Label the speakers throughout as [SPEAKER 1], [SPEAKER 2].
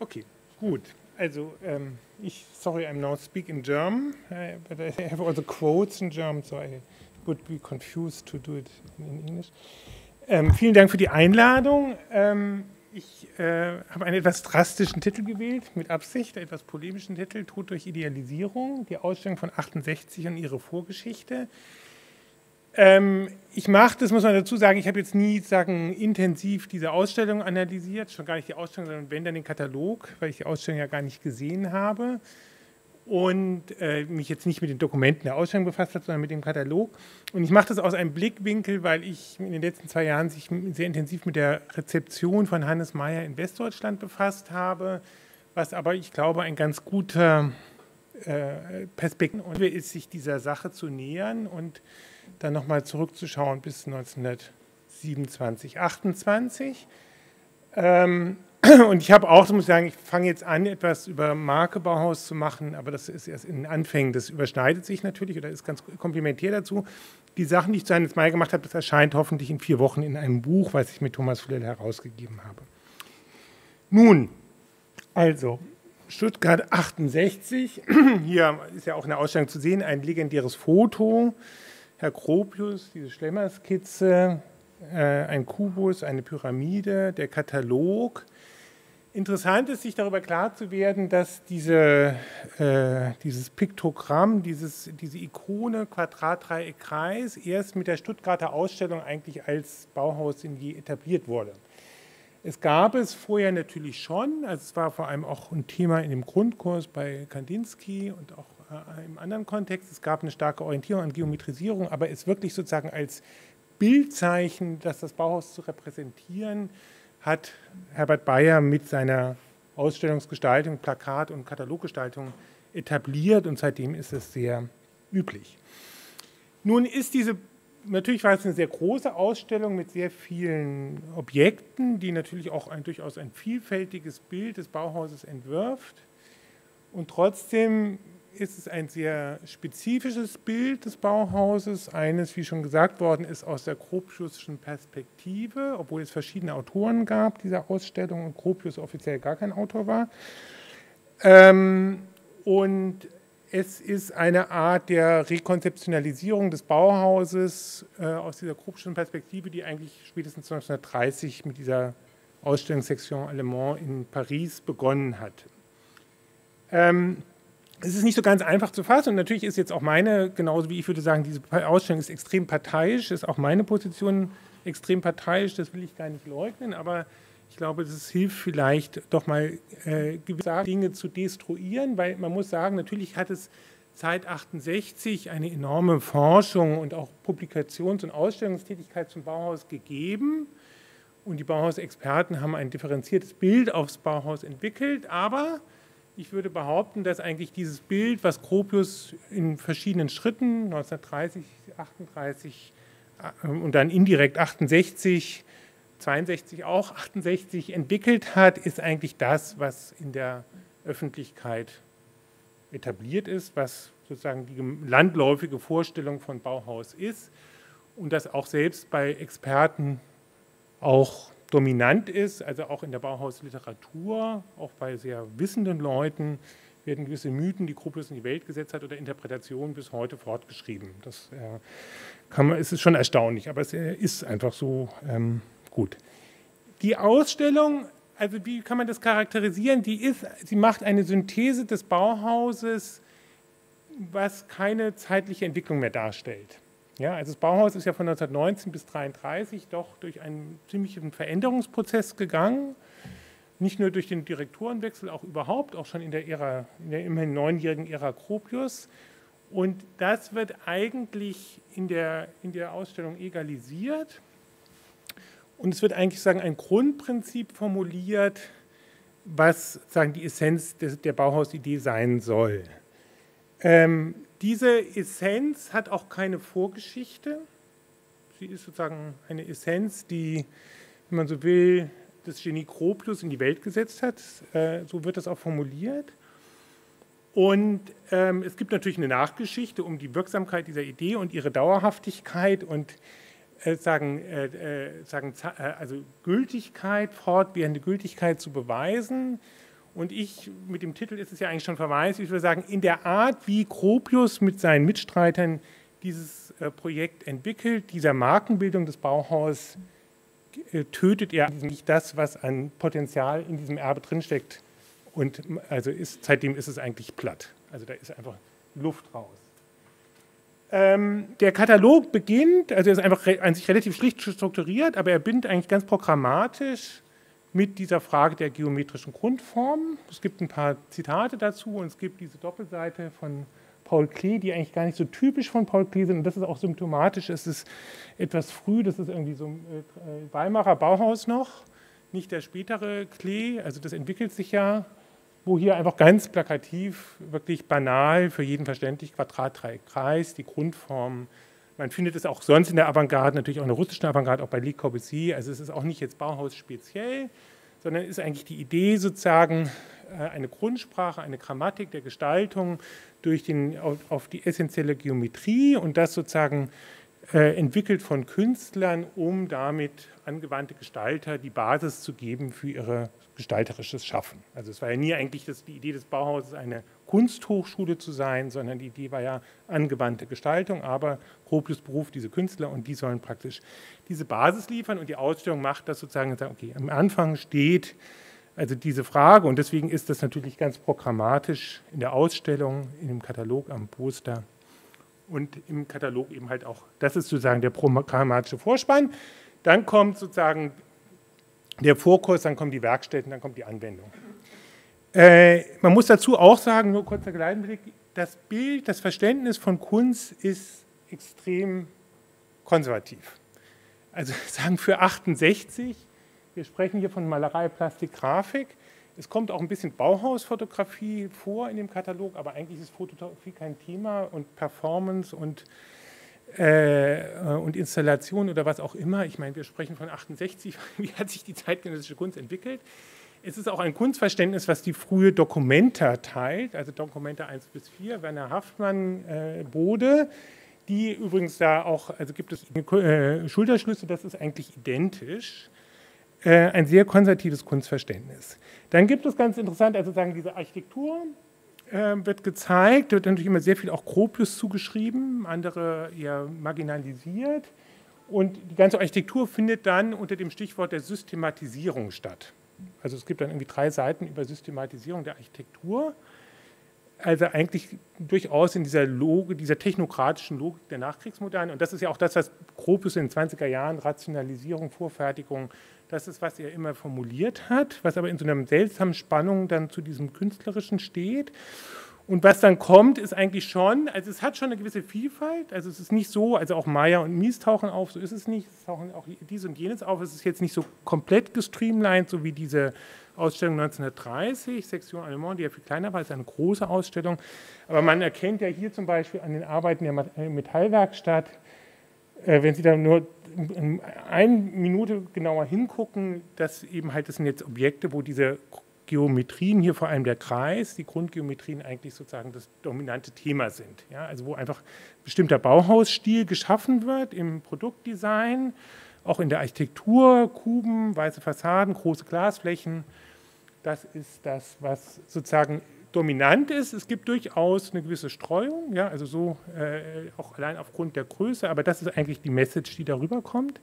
[SPEAKER 1] Okay, gut. Also, um, ich, sorry, I'm now speaking German, uh, but I have also quotes in German, so I would be confused to do it in English. Um, vielen Dank für die Einladung. Um, ich äh, habe einen etwas drastischen Titel gewählt, mit Absicht, einen etwas polemischen Titel, Tod durch Idealisierung, die Ausstellung von 68 und ihre Vorgeschichte. Ähm, ich mache, das muss man dazu sagen, ich habe jetzt nie sagen, intensiv diese Ausstellung analysiert, schon gar nicht die Ausstellung, sondern wenn dann den Katalog, weil ich die Ausstellung ja gar nicht gesehen habe und äh, mich jetzt nicht mit den Dokumenten der Ausstellung befasst habe, sondern mit dem Katalog. Und ich mache das aus einem Blickwinkel, weil ich in den letzten zwei Jahren sich sehr intensiv mit der Rezeption von Hannes Mayer in Westdeutschland befasst habe, was aber, ich glaube, ein ganz guter äh, Perspektive ist, sich dieser Sache zu nähern und dann nochmal zurückzuschauen bis 1927, 28. Ähm, und ich habe auch, so muss ich sagen, ich fange jetzt an, etwas über Marke Bauhaus zu machen, aber das ist erst in den Anfängen. Das überschneidet sich natürlich oder ist ganz komplementär dazu. Die Sachen, die ich zu Hannes Mai gemacht habe, das erscheint hoffentlich in vier Wochen in einem Buch, was ich mit Thomas Flell herausgegeben habe. Nun, also, Stuttgart 68, hier ist ja auch eine Ausstellung zu sehen, ein legendäres Foto Herr Gropius, diese Schlemmerskizze, äh, ein Kubus, eine Pyramide, der Katalog. Interessant ist, sich darüber klar zu werden, dass diese, äh, dieses Piktogramm, dieses, diese Ikone Quadrat, Dreieck, Kreis erst mit der Stuttgarter Ausstellung eigentlich als Bauhaus in je etabliert wurde. Es gab es vorher natürlich schon, also es war vor allem auch ein Thema in dem Grundkurs bei Kandinsky und auch im anderen Kontext. Es gab eine starke Orientierung an Geometrisierung, aber es wirklich sozusagen als Bildzeichen, das das Bauhaus zu repräsentieren, hat Herbert Bayer mit seiner Ausstellungsgestaltung, Plakat- und Kataloggestaltung etabliert und seitdem ist es sehr üblich. Nun ist diese, natürlich war es eine sehr große Ausstellung mit sehr vielen Objekten, die natürlich auch ein, durchaus ein vielfältiges Bild des Bauhauses entwirft. Und trotzdem ist es ein sehr spezifisches Bild des Bauhauses, eines, wie schon gesagt worden ist, aus der Gropiusschen Perspektive, obwohl es verschiedene Autoren gab dieser Ausstellung und Gropius offiziell gar kein Autor war. Ähm, und es ist eine Art der Rekonzeptionalisierung des Bauhauses äh, aus dieser Gropiusschen Perspektive, die eigentlich spätestens 1930 mit dieser Ausstellungssektion Allemand in Paris begonnen hat. Ähm, es ist nicht so ganz einfach zu fassen und natürlich ist jetzt auch meine, genauso wie ich würde sagen, diese Ausstellung ist extrem parteiisch, ist auch meine Position extrem parteiisch, das will ich gar nicht leugnen, aber ich glaube, es hilft vielleicht doch mal äh, gewisse Dinge zu destruieren, weil man muss sagen, natürlich hat es seit 68 eine enorme Forschung und auch Publikations- und Ausstellungstätigkeit zum Bauhaus gegeben. Und die Bauhausexperten haben ein differenziertes Bild aufs Bauhaus entwickelt, aber ich würde behaupten, dass eigentlich dieses Bild, was Gropius in verschiedenen Schritten 1930, 38 äh, und dann indirekt 68, 62 auch 68 entwickelt hat, ist eigentlich das, was in der Öffentlichkeit etabliert ist, was sozusagen die landläufige Vorstellung von Bauhaus ist und das auch selbst bei Experten auch dominant ist, also auch in der Bauhausliteratur, auch bei sehr wissenden Leuten, werden gewisse Mythen, die Gropius in die Welt gesetzt hat, oder Interpretationen bis heute fortgeschrieben. Das äh, kann man, es ist schon erstaunlich, aber es äh, ist einfach so ähm, gut. Die Ausstellung, also wie kann man das charakterisieren? Die ist, sie macht eine Synthese des Bauhauses, was keine zeitliche Entwicklung mehr darstellt. Ja, also das Bauhaus ist ja von 1919 bis 1933 doch durch einen ziemlichen Veränderungsprozess gegangen. Nicht nur durch den Direktorenwechsel, auch überhaupt, auch schon in der Ära, in der immerhin neunjährigen Ära Gropius. Und das wird eigentlich in der, in der Ausstellung egalisiert. Und es wird eigentlich sagen, ein Grundprinzip formuliert, was sagen, die Essenz der Bauhausidee sein soll. Ähm, diese Essenz hat auch keine Vorgeschichte. Sie ist sozusagen eine Essenz, die, wenn man so will, das Genie Gropius in die Welt gesetzt hat. Äh, so wird das auch formuliert. Und ähm, es gibt natürlich eine Nachgeschichte um die Wirksamkeit dieser Idee und ihre Dauerhaftigkeit und äh, sagen, äh, äh sagen, äh, also Gültigkeit, fortwährende Gültigkeit zu beweisen. Und ich, mit dem Titel ist es ja eigentlich schon verweist, ich würde sagen, in der Art, wie Gropius mit seinen Mitstreitern dieses äh, Projekt entwickelt, dieser Markenbildung des Bauhaus, äh, tötet er nicht das, was an Potenzial in diesem Erbe drinsteckt. Und also ist, seitdem ist es eigentlich platt. Also da ist einfach Luft raus. Ähm, der Katalog beginnt, also er ist einfach an sich relativ schlicht strukturiert, aber er beginnt eigentlich ganz programmatisch mit dieser Frage der geometrischen Grundform. Es gibt ein paar Zitate dazu und es gibt diese Doppelseite von Paul Klee, die eigentlich gar nicht so typisch von Paul Klee sind. Und das ist auch symptomatisch. Es ist etwas früh, das ist irgendwie so ein äh, Weimarer Bauhaus noch, nicht der spätere Klee. Also das entwickelt sich ja, wo hier einfach ganz plakativ, wirklich banal, für jeden verständlich, Quadrat, Dreieck, Kreis, die Grundform. Man findet es auch sonst in der Avantgarde, natürlich auch in der russischen Avantgarde, auch bei Le Corbusier. Also es ist auch nicht jetzt Bauhaus speziell, sondern ist eigentlich die Idee sozusagen, äh, eine Grundsprache, eine Grammatik der Gestaltung durch den, auf die essentielle Geometrie und das sozusagen entwickelt von Künstlern, um damit angewandte Gestalter die Basis zu geben für ihr gestalterisches Schaffen. Also es war ja nie eigentlich das, die Idee des Bauhauses, eine Kunsthochschule zu sein, sondern die Idee war ja angewandte Gestaltung, aber Gropius beruft diese Künstler und die sollen praktisch diese Basis liefern und die Ausstellung macht das sozusagen, okay, am Anfang steht also diese Frage, und deswegen ist das natürlich ganz programmatisch in der Ausstellung, in dem Katalog am Poster und im Katalog eben halt auch, das ist sozusagen der programmatische Vorspann. Dann kommt sozusagen der Vorkurs, dann kommen die Werkstätten, dann kommt die Anwendung. Äh, man muss dazu auch sagen, nur kurzer Gleitblick, das Bild, das Verständnis von Kunst ist extrem konservativ. Also sagen für 68 wir sprechen hier von Malerei, Plastik, Grafik. Es kommt auch ein bisschen Bauhausfotografie vor in dem Katalog, aber eigentlich ist Fotografie kein Thema und Performance und, äh, und Installation oder was auch immer. Ich meine, wir sprechen von 68, wie hat sich die zeitgenössische Kunst entwickelt? Es ist auch ein Kunstverständnis, was die frühe Dokumenta teilt, also Dokumenta 1 bis 4, Werner Haftmann, äh, Bode, die übrigens da auch, also gibt es äh, Schulterschlüsse, das ist eigentlich identisch. Äh, ein sehr konservatives Kunstverständnis. Dann gibt es ganz interessant, also sagen diese Architektur äh, wird gezeigt, wird natürlich immer sehr viel auch Gropius zugeschrieben, andere eher marginalisiert. Und die ganze Architektur findet dann unter dem Stichwort der Systematisierung statt. Also es gibt dann irgendwie drei Seiten über Systematisierung der Architektur. Also eigentlich durchaus in dieser Logik, dieser technokratischen Logik der Nachkriegsmoderne. Und das ist ja auch das, was Gropius in den 20er Jahren, Rationalisierung, Vorfertigung, das ist, was er immer formuliert hat, was aber in so einer seltsamen Spannung dann zu diesem Künstlerischen steht. Und was dann kommt, ist eigentlich schon, also es hat schon eine gewisse Vielfalt, also es ist nicht so, also auch Meyer und Mies tauchen auf, so ist es nicht, es tauchen auch dies und jenes auf, es ist jetzt nicht so komplett gestreamlined, so wie diese Ausstellung 1930, Sektion Allemand, die ja viel kleiner war, ist eine große Ausstellung, aber man erkennt ja hier zum Beispiel an den Arbeiten der Metallwerkstatt, äh, wenn Sie da nur eine Minute genauer hingucken, dass eben halt, das sind jetzt Objekte, wo diese Geometrien, hier vor allem der Kreis, die Grundgeometrien eigentlich sozusagen das dominante Thema sind. Ja, also wo einfach bestimmter Bauhausstil geschaffen wird im Produktdesign, auch in der Architektur, Kuben, weiße Fassaden, große Glasflächen. Das ist das, was sozusagen dominant ist. Es gibt durchaus eine gewisse Streuung, ja, also so äh, auch allein aufgrund der Größe, aber das ist eigentlich die Message, die darüber kommt.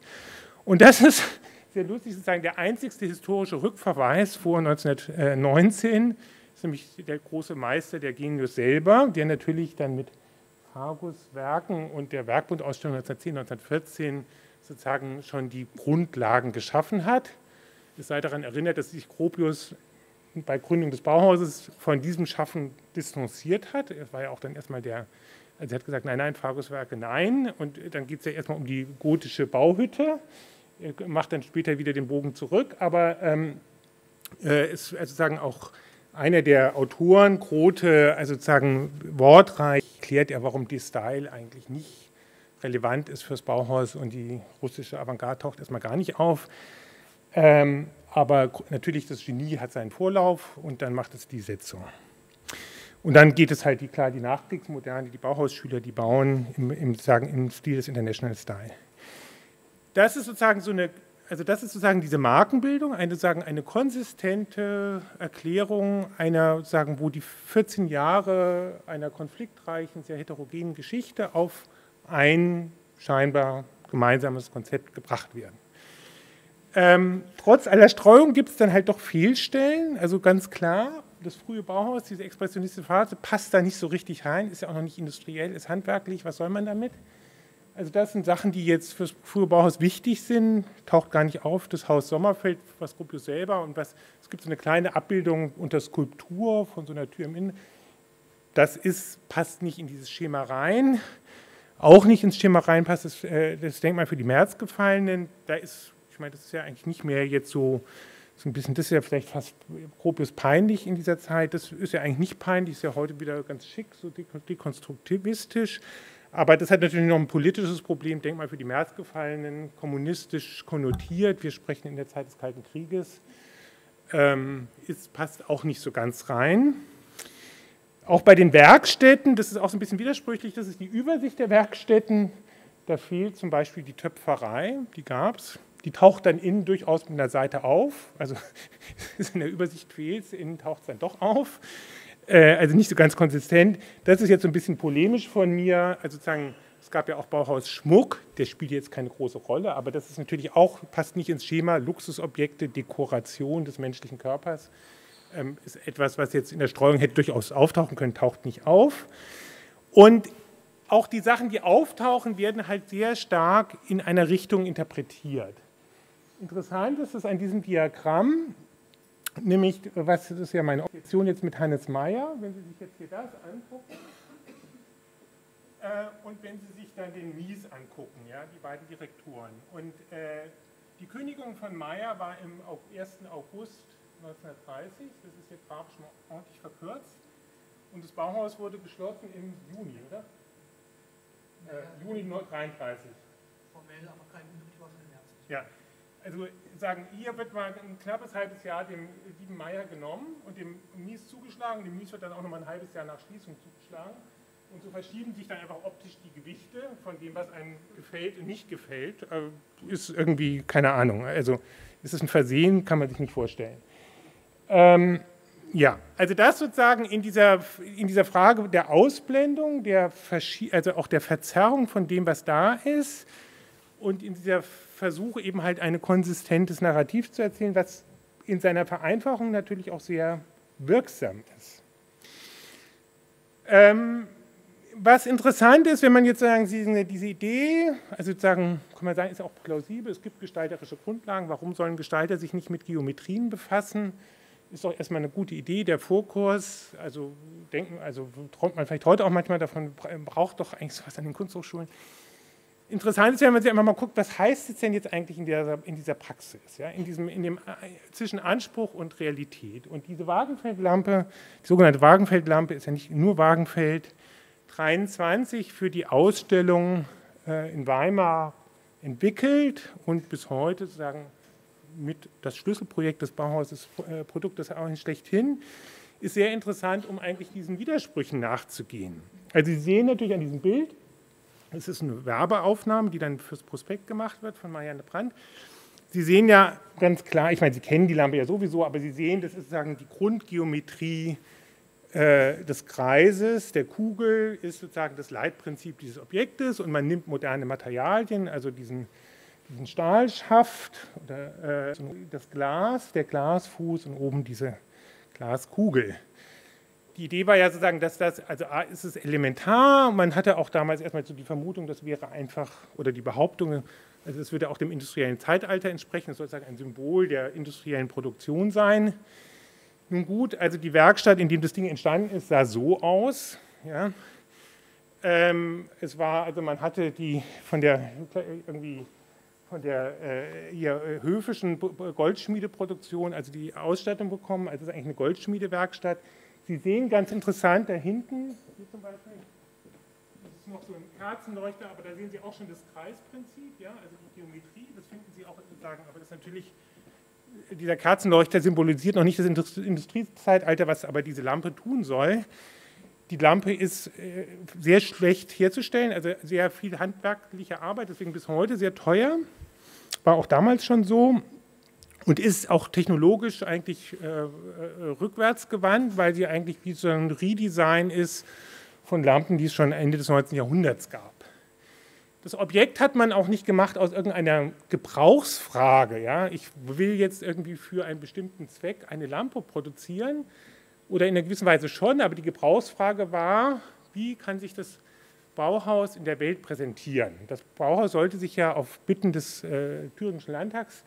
[SPEAKER 1] Und das ist sehr lustig sozusagen der einzigste historische Rückverweis vor 1919, ist nämlich der große Meister, der Genius selber, der natürlich dann mit Argus Werken und der Werkbundausstellung 1910, 1914 sozusagen schon die Grundlagen geschaffen hat. Es sei daran erinnert, dass sich Gropius bei Gründung des Bauhauses von diesem Schaffen distanziert hat. Er war ja auch dann erstmal der, also er hat gesagt, nein, nein, Farguswerke, nein. Und dann geht es ja erstmal um die gotische Bauhütte. Er macht dann später wieder den Bogen zurück, aber ähm, äh, ist sozusagen auch einer der Autoren, Grote, also sozusagen wortreich, klärt er, warum die Style eigentlich nicht relevant ist fürs Bauhaus und die russische Avantgarde taucht erstmal gar nicht auf. Ähm, aber natürlich, das Genie hat seinen Vorlauf und dann macht es die Setzung. Und dann geht es halt, die, klar, die Nachkriegsmoderne, die Bauhausschüler, die bauen im, im, sagen, im Stil des International Style. Das ist sozusagen so eine also das ist sozusagen diese Markenbildung, eine, sagen, eine konsistente Erklärung einer, sagen, wo die 14 Jahre einer konfliktreichen, sehr heterogenen Geschichte auf ein scheinbar gemeinsames Konzept gebracht werden. Ähm, trotz aller Streuung gibt es dann halt doch Fehlstellen, also ganz klar, das frühe Bauhaus, diese expressionistische Phase, passt da nicht so richtig rein, ist ja auch noch nicht industriell, ist handwerklich, was soll man damit? Also das sind Sachen, die jetzt fürs frühe Bauhaus wichtig sind, taucht gar nicht auf. Das Haus Sommerfeld, was Gropius selber und was, es gibt so eine kleine Abbildung unter Skulptur von so einer Tür im Innen. Das ist, passt nicht in dieses Schema rein. Auch nicht ins Schema rein passt das, äh, das Denkmal für die Märzgefallenen. Da ist, ich meine, das ist ja eigentlich nicht mehr jetzt so, so ein bisschen, das ist ja vielleicht fast Gropius peinlich in dieser Zeit. Das ist ja eigentlich nicht peinlich, ist ja heute wieder ganz schick, so dekonstruktivistisch. Aber das hat natürlich noch ein politisches Problem, Denkmal für die Märzgefallenen, kommunistisch konnotiert. Wir sprechen in der Zeit des Kalten Krieges. Ähm, es passt auch nicht so ganz rein. Auch bei den Werkstätten, das ist auch so ein bisschen widersprüchlich, das ist die Übersicht der Werkstätten. Da fehlt zum Beispiel die Töpferei, die gab es. Die taucht dann innen durchaus mit einer Seite auf. Also in der Übersicht fehlt es, innen taucht es dann doch auf. Äh, also nicht so ganz konsistent. Das ist jetzt so ein bisschen polemisch von mir. Also sozusagen, es gab ja auch Bauhaus Schmuck, der spielt jetzt keine große Rolle, aber das ist natürlich auch, passt nicht ins Schema, Luxusobjekte, Dekoration des menschlichen Körpers. Ähm, ist etwas, was jetzt in der Streuung hätte durchaus auftauchen können, taucht nicht auf. Und auch die Sachen, die auftauchen, werden halt sehr stark in einer Richtung interpretiert. Interessant ist es an diesem Diagramm, nämlich, was ist ja meine Option jetzt mit Hannes Meyer, wenn Sie sich jetzt hier das angucken äh, und wenn Sie sich dann den Mies angucken, ja, die beiden Direktoren. Und äh, die Kündigung von Meyer war im 1. August 1930, das ist jetzt grafisch mal ordentlich verkürzt, und das Bauhaus wurde geschlossen im Juni, oder? Äh, Juni 1933. Formell, aber kein im März. Ja, also sagen, hier wird mal ein knappes halbes Jahr dem lieben Meier genommen und dem Mies zugeschlagen. Dem Mies wird dann auch nochmal ein halbes Jahr nach Schließung zugeschlagen. Und so verschieben sich dann einfach optisch die Gewichte von dem, was einem gefällt und nicht gefällt. Äh, ist irgendwie, keine Ahnung. Also ist es ein Versehen, kann man sich nicht vorstellen. Ähm, ja, also das sozusagen in dieser, in dieser Frage der Ausblendung, der also auch der Verzerrung von dem, was da ist und in dieser versuche eben halt ein konsistentes Narrativ zu erzählen, was in seiner Vereinfachung natürlich auch sehr wirksam ist. Ähm, was interessant ist, wenn man jetzt sagen, diese Idee, also sozusagen, kann man sagen, ist auch plausibel, es gibt gestalterische Grundlagen, warum sollen Gestalter sich nicht mit Geometrien befassen? Ist doch erstmal eine gute Idee, der Vorkurs, also denken, also träumt man vielleicht heute auch manchmal davon, braucht doch eigentlich sowas an den Kunsthochschulen. Interessant ist wenn man sich einfach mal guckt, was heißt es denn jetzt eigentlich in dieser, in dieser Praxis, ja, in, diesem, in dem, zwischen Anspruch und Realität. Und diese Wagenfeldlampe, die sogenannte Wagenfeldlampe, ist ja nicht nur Wagenfeld 23 für die Ausstellung äh, in Weimar entwickelt und bis heute sozusagen mit das Schlüsselprojekt des Bauhauses, äh, Produkt des auch nicht schlechthin, ist sehr interessant, um eigentlich diesen Widersprüchen nachzugehen. Also Sie sehen natürlich an diesem Bild, es ist eine Werbeaufnahme, die dann fürs Prospekt gemacht wird von Marianne Brandt. Sie sehen ja ganz klar, ich meine, Sie kennen die Lampe ja sowieso, aber Sie sehen, das ist sozusagen die Grundgeometrie äh, des Kreises, der Kugel ist sozusagen das Leitprinzip dieses Objektes und man nimmt moderne Materialien, also diesen, diesen Stahlschaft oder äh, das Glas, der Glasfuß und oben diese Glaskugel die Idee war ja sozusagen, dass das, also A, ist es elementar, man hatte auch damals erstmal so die Vermutung, das wäre einfach, oder die Behauptung, also es würde auch dem industriellen Zeitalter entsprechen, es soll sozusagen ein Symbol der industriellen Produktion sein. Nun gut, also die Werkstatt, in der das Ding entstanden ist, sah so aus. Ja. Ähm, es war, also man hatte die von der irgendwie von der äh, äh, höfischen Goldschmiedeproduktion, also die Ausstattung bekommen, also es ist eigentlich eine Goldschmiedewerkstatt, Sie sehen ganz interessant da hinten, hier zum Beispiel, das ist noch so ein Kerzenleuchter, aber da sehen Sie auch schon das Kreisprinzip, ja, also die Geometrie, das finden Sie auch sagen, aber das ist natürlich, dieser Kerzenleuchter symbolisiert noch nicht das Industriezeitalter, was aber diese Lampe tun soll. Die Lampe ist äh, sehr schlecht herzustellen, also sehr viel handwerkliche Arbeit, deswegen bis heute sehr teuer. war auch damals schon so und ist auch technologisch eigentlich äh, äh, rückwärts gewandt, weil sie eigentlich wie so ein Redesign ist von Lampen, die es schon Ende des 19. Jahrhunderts gab. Das Objekt hat man auch nicht gemacht aus irgendeiner Gebrauchsfrage. Ja? Ich will jetzt irgendwie für einen bestimmten Zweck eine Lampe produzieren oder in einer gewissen Weise schon, aber die Gebrauchsfrage war, wie kann sich das Bauhaus in der Welt präsentieren? Das Bauhaus sollte sich ja auf Bitten des äh, Thüringischen Landtags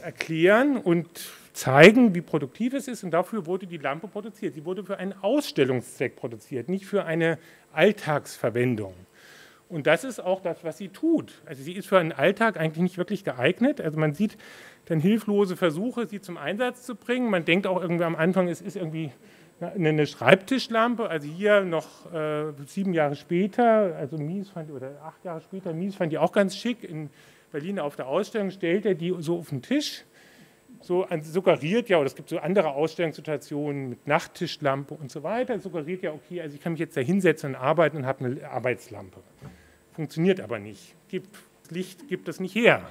[SPEAKER 1] erklären und zeigen, wie produktiv es ist. Und dafür wurde die Lampe produziert. Sie wurde für einen Ausstellungszweck produziert, nicht für eine Alltagsverwendung. Und das ist auch das, was sie tut. Also sie ist für einen Alltag eigentlich nicht wirklich geeignet. Also man sieht dann hilflose Versuche, sie zum Einsatz zu bringen. Man denkt auch irgendwie am Anfang, es ist irgendwie eine Schreibtischlampe. Also hier noch äh, sieben Jahre später, also Mies fand, oder acht Jahre später, Mies fand die auch ganz schick. In Berlin auf der Ausstellung stellt er die so auf den Tisch. So suggeriert ja, oder es gibt so andere Ausstellungssituationen mit Nachttischlampe und so weiter, suggeriert ja, okay, also ich kann mich jetzt da hinsetzen und arbeiten und habe eine Arbeitslampe. Funktioniert aber nicht. Gibt, Licht gibt es nicht her.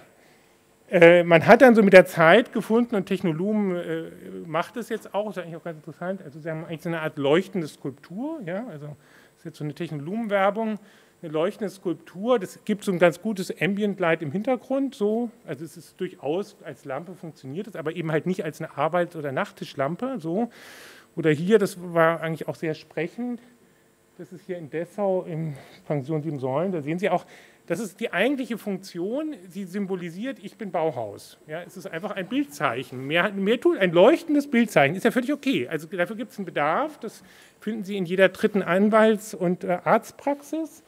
[SPEAKER 1] Äh, man hat dann so mit der Zeit gefunden, und Technoloom äh, macht es jetzt auch, ist eigentlich auch ganz interessant, also sie haben eigentlich so eine Art leuchtende Skulptur, ja, also das ist jetzt so eine Technoloom-Werbung, eine leuchtende Skulptur, das gibt so ein ganz gutes Ambient Light im Hintergrund, so, also es ist durchaus als Lampe funktioniert es, aber eben halt nicht als eine Arbeits- oder Nachttischlampe, so. Oder hier, das war eigentlich auch sehr sprechend, das ist hier in Dessau im Pension Sieben Säulen. Da sehen Sie auch, das ist die eigentliche Funktion. Sie symbolisiert, ich bin Bauhaus. Ja, es ist einfach ein Bildzeichen. Mehr, mehr tut ein leuchtendes Bildzeichen. Ist ja völlig okay. Also dafür gibt es einen Bedarf. Das finden Sie in jeder dritten Anwalts- und äh, Arztpraxis.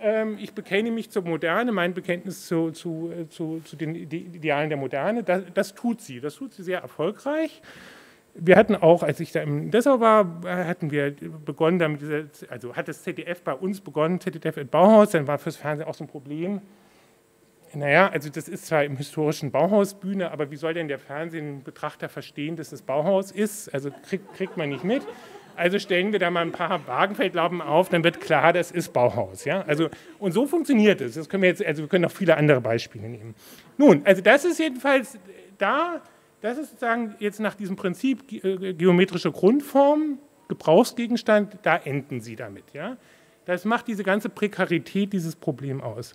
[SPEAKER 1] Ähm, ich bekenne mich zur Moderne, mein Bekenntnis zu, zu, äh, zu, zu den Idealen der Moderne. Das, das tut sie. Das tut sie sehr erfolgreich wir hatten auch, als ich da in Dessau war, hatten wir begonnen damit, also hat das ZDF bei uns begonnen, ZDF in Bauhaus, dann war fürs Fernsehen auch so ein Problem. Naja, also das ist zwar im historischen Bauhaus Bühne, aber wie soll denn der Fernsehbetrachter verstehen, dass es Bauhaus ist? Also kriegt, kriegt man nicht mit. Also stellen wir da mal ein paar Wagenfeldlauben auf, dann wird klar, das ist Bauhaus. Ja? Also, und so funktioniert es. Das können wir also wir können auch viele andere Beispiele nehmen. Nun, also das ist jedenfalls da das ist sozusagen jetzt nach diesem Prinzip äh, geometrische Grundform, Gebrauchsgegenstand, da enden Sie damit. Ja? Das macht diese ganze Prekarität dieses Problem aus.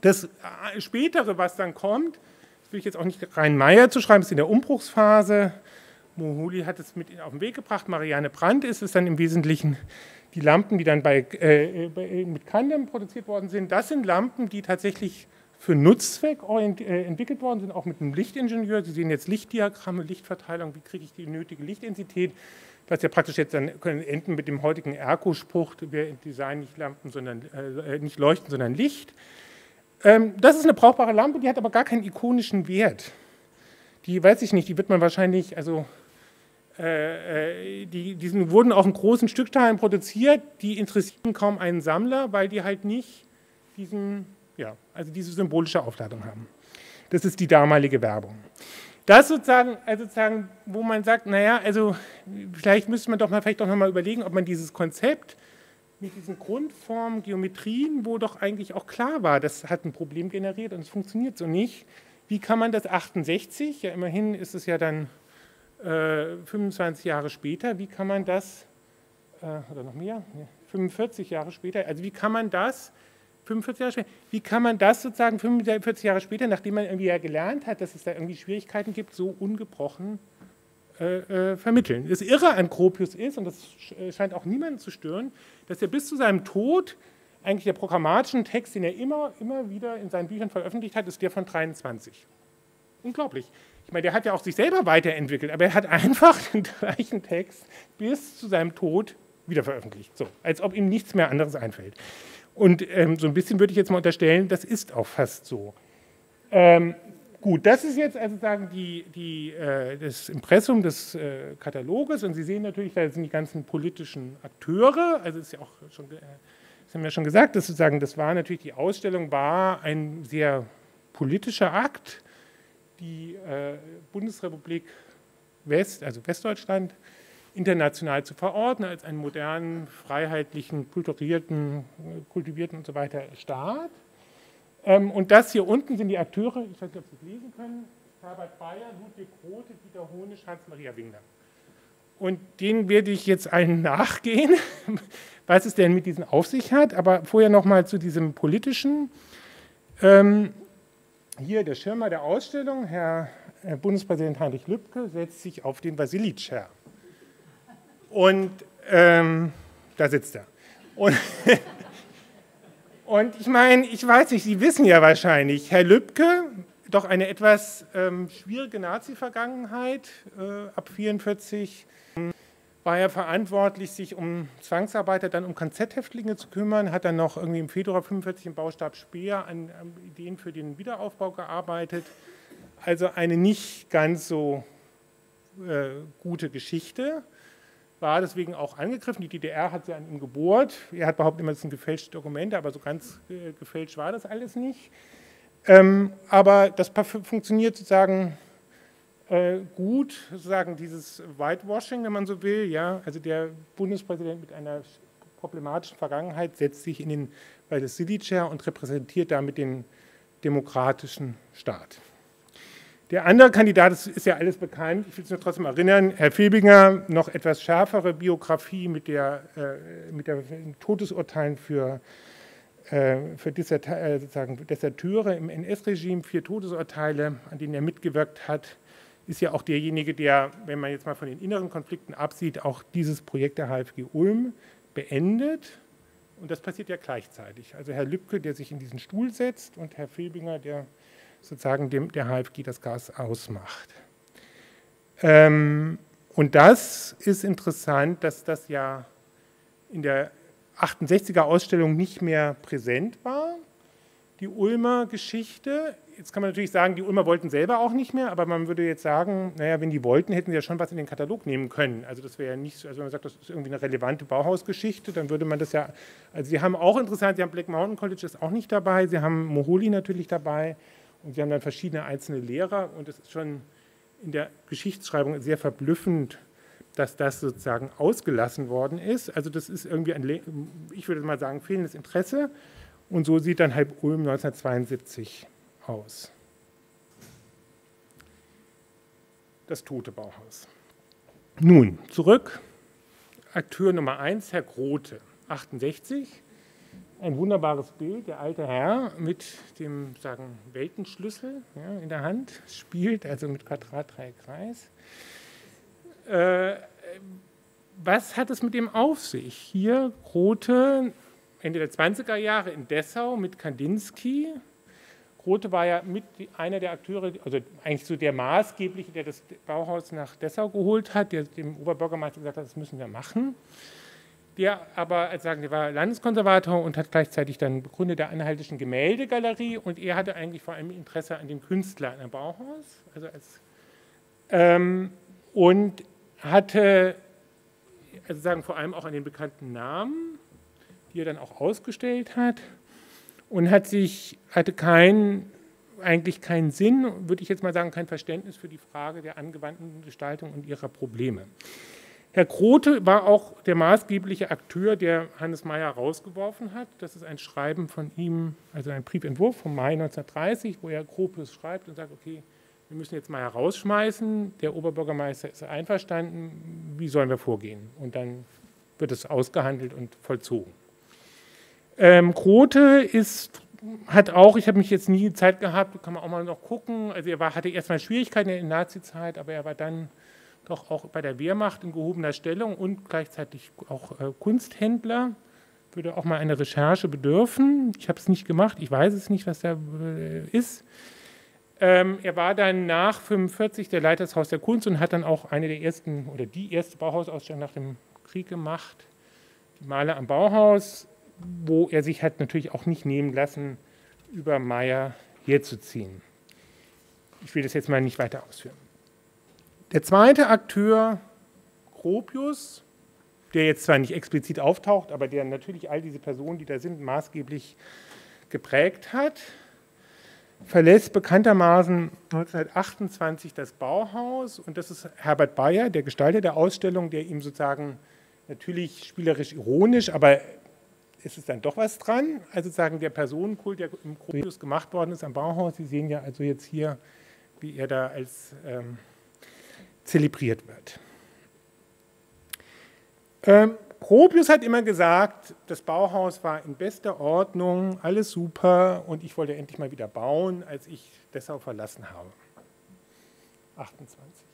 [SPEAKER 1] Das äh, Spätere, was dann kommt, das will ich jetzt auch nicht rein Meier zu schreiben, ist in der Umbruchsphase. Mohuli hat es mit auf den Weg gebracht, Marianne Brandt ist es dann im Wesentlichen die Lampen, die dann bei, äh, mit Kandem produziert worden sind. Das sind Lampen, die tatsächlich für Nutzzweck äh, entwickelt worden sind, auch mit einem Lichtingenieur. Sie sehen jetzt Lichtdiagramme, Lichtverteilung, wie kriege ich die nötige Lichtintensität, was ja praktisch jetzt dann enden mit dem heutigen Erko-Spruch, wir designen nicht Lampen, sondern äh, nicht Leuchten, sondern Licht. Ähm, das ist eine brauchbare Lampe, die hat aber gar keinen ikonischen Wert. Die weiß ich nicht, die wird man wahrscheinlich, also äh, äh die, die wurden auch in großen Stückteilen produziert, die interessieren kaum einen Sammler, weil die halt nicht diesen ja, also diese symbolische Aufladung haben. Das ist die damalige Werbung. Das sozusagen, also sozusagen, wo man sagt, naja, also vielleicht müsste man doch mal vielleicht doch noch mal überlegen, ob man dieses Konzept mit diesen Grundformen, Geometrien, wo doch eigentlich auch klar war, das hat ein Problem generiert und es funktioniert so nicht. Wie kann man das 68, ja immerhin ist es ja dann äh, 25 Jahre später, wie kann man das, äh, oder noch mehr, 45 Jahre später, also wie kann man das 45 Jahre später, wie kann man das sozusagen 45 Jahre später, nachdem man irgendwie ja gelernt hat, dass es da irgendwie Schwierigkeiten gibt, so ungebrochen äh, äh, vermitteln? Das Irre an Gropius ist, und das äh, scheint auch niemanden zu stören, dass er bis zu seinem Tod eigentlich der programmatischen Text, den er immer, immer wieder in seinen Büchern veröffentlicht hat, ist der von 23. Unglaublich. Ich meine, der hat ja auch sich selber weiterentwickelt, aber er hat einfach den gleichen Text bis zu seinem Tod wieder veröffentlicht. So, als ob ihm nichts mehr anderes einfällt. Und ähm, so ein bisschen würde ich jetzt mal unterstellen, das ist auch fast so. Ähm, gut, das ist jetzt also sagen die, die, äh, das Impressum des äh, Kataloges und Sie sehen natürlich, da sind die ganzen politischen Akteure, also ist ja auch schon, äh, das haben wir schon gesagt, dass sozusagen, das war natürlich, die Ausstellung war ein sehr politischer Akt. Die äh, Bundesrepublik West, also Westdeutschland, international zu verordnen als einen modernen, freiheitlichen, kulturierten, kultivierten und so weiter Staat. Ähm, und das hier unten sind die Akteure, ich weiß nicht, ob Sie es lesen können, Herbert Bayer, Ludwig Rote, Dieter Honisch, Hans-Maria Wingner. Und denen werde ich jetzt allen nachgehen, was es denn mit diesen auf sich hat. Aber vorher nochmal zu diesem politischen. Ähm, hier der Schirmer der Ausstellung, Herr, Herr Bundespräsident Heinrich Lübke, setzt sich auf den Vasilitsch-Herr. Und ähm, da sitzt er. Und, und ich meine, ich weiß nicht, Sie wissen ja wahrscheinlich, Herr Lübke, doch eine etwas ähm, schwierige Nazi-Vergangenheit äh, ab 1944 war er verantwortlich, sich um Zwangsarbeiter, dann um KZ-Häftlinge zu kümmern, hat dann noch irgendwie im Februar 45 im Baustab Speer an, an Ideen für den Wiederaufbau gearbeitet. Also eine nicht ganz so äh, gute Geschichte. War deswegen auch angegriffen. Die DDR hat sie an ihm gebohrt. Er hat behauptet immer, das sind gefälschte Dokumente, aber so ganz äh, gefälscht war das alles nicht. Ähm, aber das funktioniert sozusagen äh, gut, sozusagen dieses Whitewashing, wenn man so will. Ja? Also der Bundespräsident mit einer problematischen Vergangenheit setzt sich in den bei der City Chair und repräsentiert damit den demokratischen Staat. Der andere Kandidat ist, ist ja alles bekannt, ich will es nur trotzdem erinnern, Herr Filbinger, noch etwas schärfere Biografie mit der, äh, mit der Todesurteilen für äh, für äh, Deserteure im NS-Regime, vier Todesurteile, an denen er mitgewirkt hat, ist ja auch derjenige, der, wenn man jetzt mal von den inneren Konflikten absieht, auch dieses Projekt der HFG Ulm beendet. Und das passiert ja gleichzeitig. Also Herr Lübcke, der sich in diesen Stuhl setzt und Herr Filbinger, der sozusagen dem, der HFG das Gas ausmacht. Ähm, und das ist interessant, dass das ja in der 68er Ausstellung nicht mehr präsent war. Die Ulmer Geschichte, jetzt kann man natürlich sagen, die Ulmer wollten selber auch nicht mehr, aber man würde jetzt sagen, naja, wenn die wollten, hätten sie ja schon was in den Katalog nehmen können. Also das wäre ja nicht, also wenn man sagt, das ist irgendwie eine relevante Bauhausgeschichte, dann würde man das ja, also sie haben auch interessant, sie haben Black Mountain College ist auch nicht dabei, sie haben Moholi natürlich dabei und sie haben dann verschiedene einzelne Lehrer und es ist schon in der Geschichtsschreibung sehr verblüffend, dass das sozusagen ausgelassen worden ist. Also das ist irgendwie ein, ich würde mal sagen, fehlendes Interesse. Und so sieht dann halb Ulm 1972 aus. Das tote Bauhaus. Nun, zurück. Akteur Nummer 1, Herr Grote, 68. Ein wunderbares Bild, der alte Herr mit dem sagen, Weltenschlüssel ja, in der Hand spielt, also mit Quadrat, Dreieck, Kreis. Äh, was hat es mit dem auf sich? Hier Grote, Ende der 20er Jahre in Dessau mit Kandinsky. Grote war ja mit einer der Akteure, also eigentlich so der Maßgebliche, der das Bauhaus nach Dessau geholt hat, der dem Oberbürgermeister gesagt hat, das müssen wir machen. Der aber, als sagen, der war Landeskonservator und hat gleichzeitig dann Begründer der Anhaltischen Gemäldegalerie und er hatte eigentlich vor allem Interesse an dem Künstler an einem Bauhaus. Also als, ähm, und hatte, also sagen vor allem auch an den bekannten Namen, die er dann auch ausgestellt hat und hat sich, hatte kein, eigentlich keinen Sinn, würde ich jetzt mal sagen, kein Verständnis für die Frage der angewandten Gestaltung und ihrer Probleme. Herr Grote war auch der maßgebliche Akteur, der Hannes Mayer rausgeworfen hat. Das ist ein Schreiben von ihm, also ein Briefentwurf vom Mai 1930, wo er Gropius schreibt und sagt, okay, wir müssen jetzt mal herausschmeißen, der Oberbürgermeister ist einverstanden, wie sollen wir vorgehen? Und dann wird es ausgehandelt und vollzogen. Ähm, Grote ist, hat auch, ich habe mich jetzt nie Zeit gehabt, kann man auch mal noch gucken, also er war, hatte erstmal Schwierigkeiten in der Nazi-Zeit, aber er war dann doch auch bei der Wehrmacht in gehobener Stellung und gleichzeitig auch äh, Kunsthändler. Würde auch mal eine Recherche bedürfen. Ich habe es nicht gemacht, ich weiß es nicht, was da äh, ist. Ähm, er war dann nach 1945 der Leiter des Haus der Kunst und hat dann auch eine der ersten oder die erste Bauhausausstellung nach dem Krieg gemacht, die Maler am Bauhaus, wo er sich hat natürlich auch nicht nehmen lassen, über Meyer herzuziehen. Ich will das jetzt mal nicht weiter ausführen. Der zweite Akteur, Gropius, der jetzt zwar nicht explizit auftaucht, aber der natürlich all diese Personen, die da sind, maßgeblich geprägt hat, verlässt bekanntermaßen 1928 das Bauhaus und das ist Herbert Bayer, der Gestalter der Ausstellung, der ihm sozusagen natürlich spielerisch ironisch, aber ist es dann doch was dran. Also sagen der Personenkult, der im Gropius gemacht worden ist am Bauhaus, Sie sehen ja also jetzt hier, wie er da als ähm, zelebriert wird. Ähm, Gropius hat immer gesagt, das Bauhaus war in bester Ordnung, alles super und ich wollte endlich mal wieder bauen, als ich Dessau verlassen habe. 28.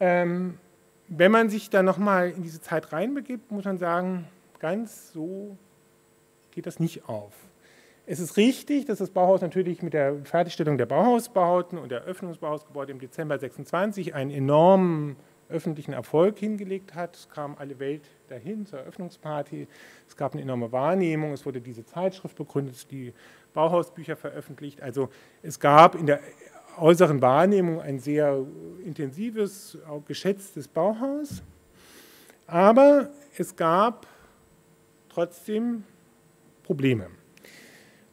[SPEAKER 1] Ähm, wenn man sich da nochmal in diese Zeit reinbegibt, muss man sagen, ganz so geht das nicht auf. Es ist richtig, dass das Bauhaus natürlich mit der Fertigstellung der Bauhausbauten und der Öffnungsbauhausgebäude im Dezember 26 einen enormen öffentlichen Erfolg hingelegt hat. Es kam alle Welt dahin zur Eröffnungsparty. Es gab eine enorme Wahrnehmung. Es wurde diese Zeitschrift begründet, die Bauhausbücher veröffentlicht. Also es gab in der äußeren Wahrnehmung ein sehr intensives, auch geschätztes Bauhaus. Aber es gab trotzdem Probleme.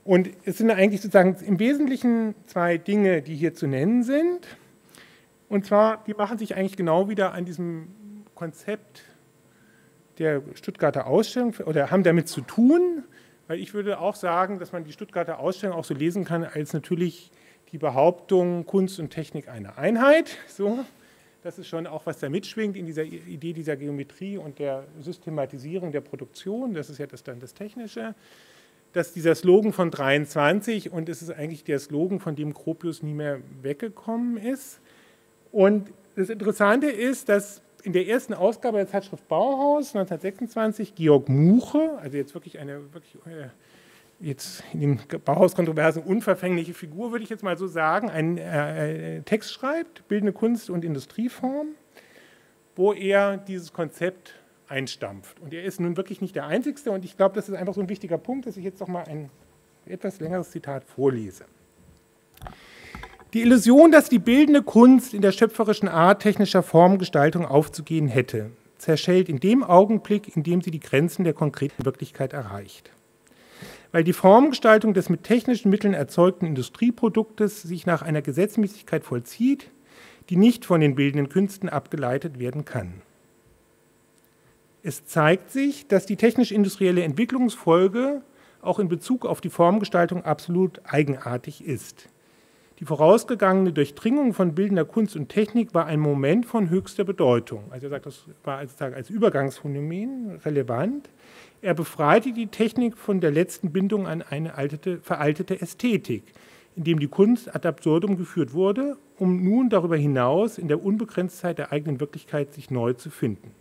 [SPEAKER 1] Und es sind eigentlich sozusagen im Wesentlichen zwei Dinge, die hier zu nennen sind. Und zwar, die machen sich eigentlich genau wieder an diesem Konzept der Stuttgarter Ausstellung oder haben damit zu tun, weil ich würde auch sagen, dass man die Stuttgarter Ausstellung auch so lesen kann als natürlich die Behauptung Kunst und Technik eine Einheit. So, das ist schon auch, was da mitschwingt in dieser Idee dieser Geometrie und der Systematisierung der Produktion. Das ist ja das dann das Technische. Dass dieser Slogan von 23 und es ist eigentlich der Slogan, von dem Gropius nie mehr weggekommen ist. Und das Interessante ist, dass in der ersten Ausgabe der Zeitschrift Bauhaus 1926 Georg Muche, also jetzt wirklich eine wirklich äh, jetzt in den Bauhauskontroversen unverfängliche Figur, würde ich jetzt mal so sagen, einen äh, Text schreibt, Bildende Kunst und Industrieform, wo er dieses Konzept einstampft. Und er ist nun wirklich nicht der Einzige und ich glaube, das ist einfach so ein wichtiger Punkt, dass ich jetzt noch mal ein etwas längeres Zitat vorlese. Die Illusion, dass die bildende Kunst in der schöpferischen Art technischer Formgestaltung aufzugehen hätte, zerschellt in dem Augenblick, in dem sie die Grenzen der konkreten Wirklichkeit erreicht. Weil die Formgestaltung des mit technischen Mitteln erzeugten Industrieproduktes sich nach einer Gesetzmäßigkeit vollzieht, die nicht von den bildenden Künsten abgeleitet werden kann. Es zeigt sich, dass die technisch-industrielle Entwicklungsfolge auch in Bezug auf die Formgestaltung absolut eigenartig ist. Die vorausgegangene Durchdringung von bildender Kunst und Technik war ein Moment von höchster Bedeutung. Also er sagt, das war sozusagen als Übergangsphänomen relevant. Er befreite die Technik von der letzten Bindung an eine altete, veraltete Ästhetik, indem die Kunst ad absurdum geführt wurde, um nun darüber hinaus in der Unbegrenztheit der eigenen Wirklichkeit sich neu zu finden.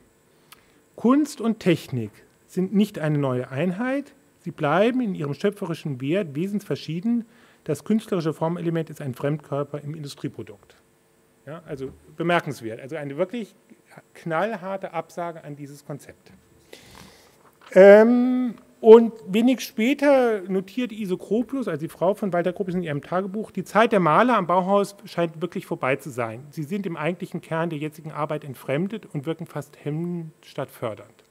[SPEAKER 1] Kunst und Technik sind nicht eine neue Einheit, sie bleiben in ihrem schöpferischen Wert wesensverschieden, das künstlerische Formelement ist ein Fremdkörper im Industrieprodukt. Ja, also bemerkenswert, also eine wirklich knallharte Absage an dieses Konzept. Ähm, und wenig später notiert Isokropius, also die Frau von Walter Gropius in ihrem Tagebuch, die Zeit der Maler am Bauhaus scheint wirklich vorbei zu sein. Sie sind im eigentlichen Kern der jetzigen Arbeit entfremdet und wirken fast hemmend statt fördernd.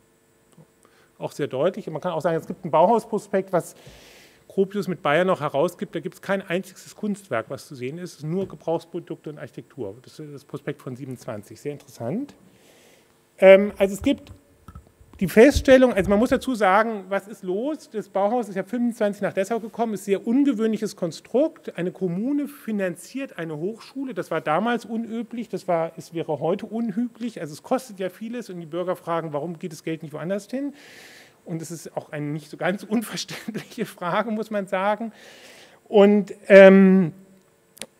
[SPEAKER 1] Auch sehr deutlich. Und man kann auch sagen, es gibt ein Bauhausprospekt, was Gropius mit Bayern noch herausgibt, da gibt es kein einziges Kunstwerk, was zu sehen ist nur Gebrauchsprodukte und Architektur. Das ist das Prospekt von 27, sehr interessant. Ähm, also es gibt die Feststellung, also man muss dazu sagen, was ist los? Das Bauhaus ist ja 25 nach Dessau gekommen, ist sehr ungewöhnliches Konstrukt. Eine Kommune finanziert eine Hochschule, das war damals unüblich, das war, es wäre heute unüblich, also es kostet ja vieles und die Bürger fragen, warum geht das Geld nicht woanders hin? Und es ist auch eine nicht so ganz unverständliche Frage, muss man sagen. Und, ähm,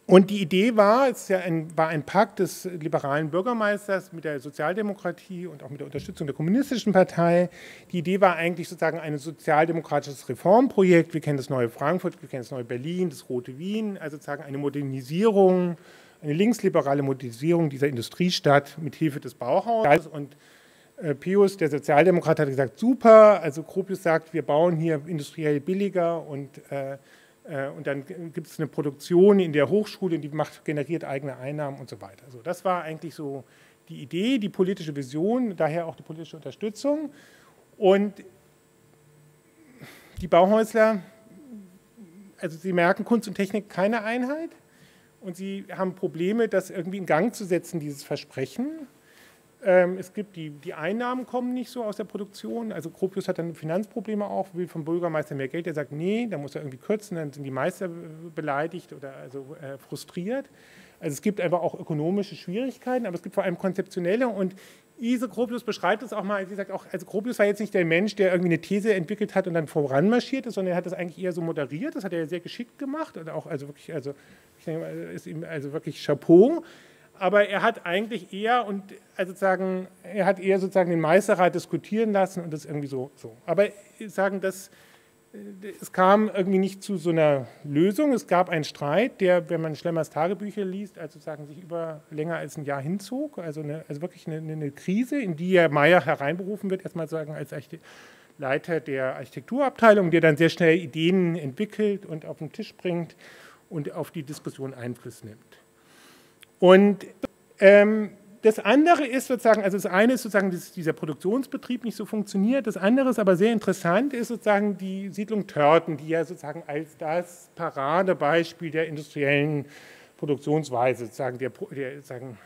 [SPEAKER 1] und die Idee war, es ja ein, war ein Pakt des liberalen Bürgermeisters mit der Sozialdemokratie und auch mit der Unterstützung der kommunistischen Partei. Die Idee war eigentlich sozusagen ein sozialdemokratisches Reformprojekt. Wir kennen das neue Frankfurt, wir kennen das neue Berlin, das rote Wien, also sozusagen eine Modernisierung, eine linksliberale Modernisierung dieser Industriestadt mit Hilfe des Bauhauses. Und äh, Pius, der Sozialdemokrat, hat gesagt, super, also Gropius sagt, wir bauen hier industriell billiger und, äh, und dann gibt es eine Produktion in der Hochschule, die macht, generiert eigene Einnahmen und so weiter. Also das war eigentlich so die Idee, die politische Vision, daher auch die politische Unterstützung. Und die Bauhäusler, also sie merken Kunst und Technik keine Einheit und sie haben Probleme, das irgendwie in Gang zu setzen, dieses Versprechen. Ähm, es gibt die, die Einnahmen kommen nicht so aus der Produktion. Also Gropius hat dann Finanzprobleme auch, will vom Bürgermeister mehr Geld. Er sagt, nee, da muss er irgendwie kürzen, dann sind die Meister beleidigt oder also äh, frustriert. Also es gibt einfach auch ökonomische Schwierigkeiten, aber es gibt vor allem konzeptionelle und Ise Gropius beschreibt es auch mal, sie sagt auch, also Gropius war jetzt nicht der Mensch, der irgendwie eine These entwickelt hat und dann voranmarschiert ist, sondern er hat das eigentlich eher so moderiert, das hat er sehr geschickt gemacht und auch also wirklich, also ich denke, ist ihm also wirklich Chapeau aber er hat eigentlich eher und also sozusagen, er hat eher sozusagen den Meisterrat diskutieren lassen und das irgendwie so. so. Aber sagen, dass äh, es kam irgendwie nicht zu so einer Lösung. Es gab einen Streit, der, wenn man Schlemmers Tagebücher liest, also sozusagen sich über länger als ein Jahr hinzog. Also, eine, also wirklich eine, eine, Krise, in die ja Meyer hereinberufen wird, erstmal sagen als Leiter der Architekturabteilung, der dann sehr schnell Ideen entwickelt und auf den Tisch bringt und auf die Diskussion Einfluss nimmt. Und ähm, das andere ist sozusagen, also das eine ist sozusagen, dass dieser Produktionsbetrieb nicht so funktioniert. Das andere ist aber sehr interessant, ist sozusagen die Siedlung Törten, die ja sozusagen als das Paradebeispiel der industriellen Produktionsweise, sozusagen, der, der sozusagen,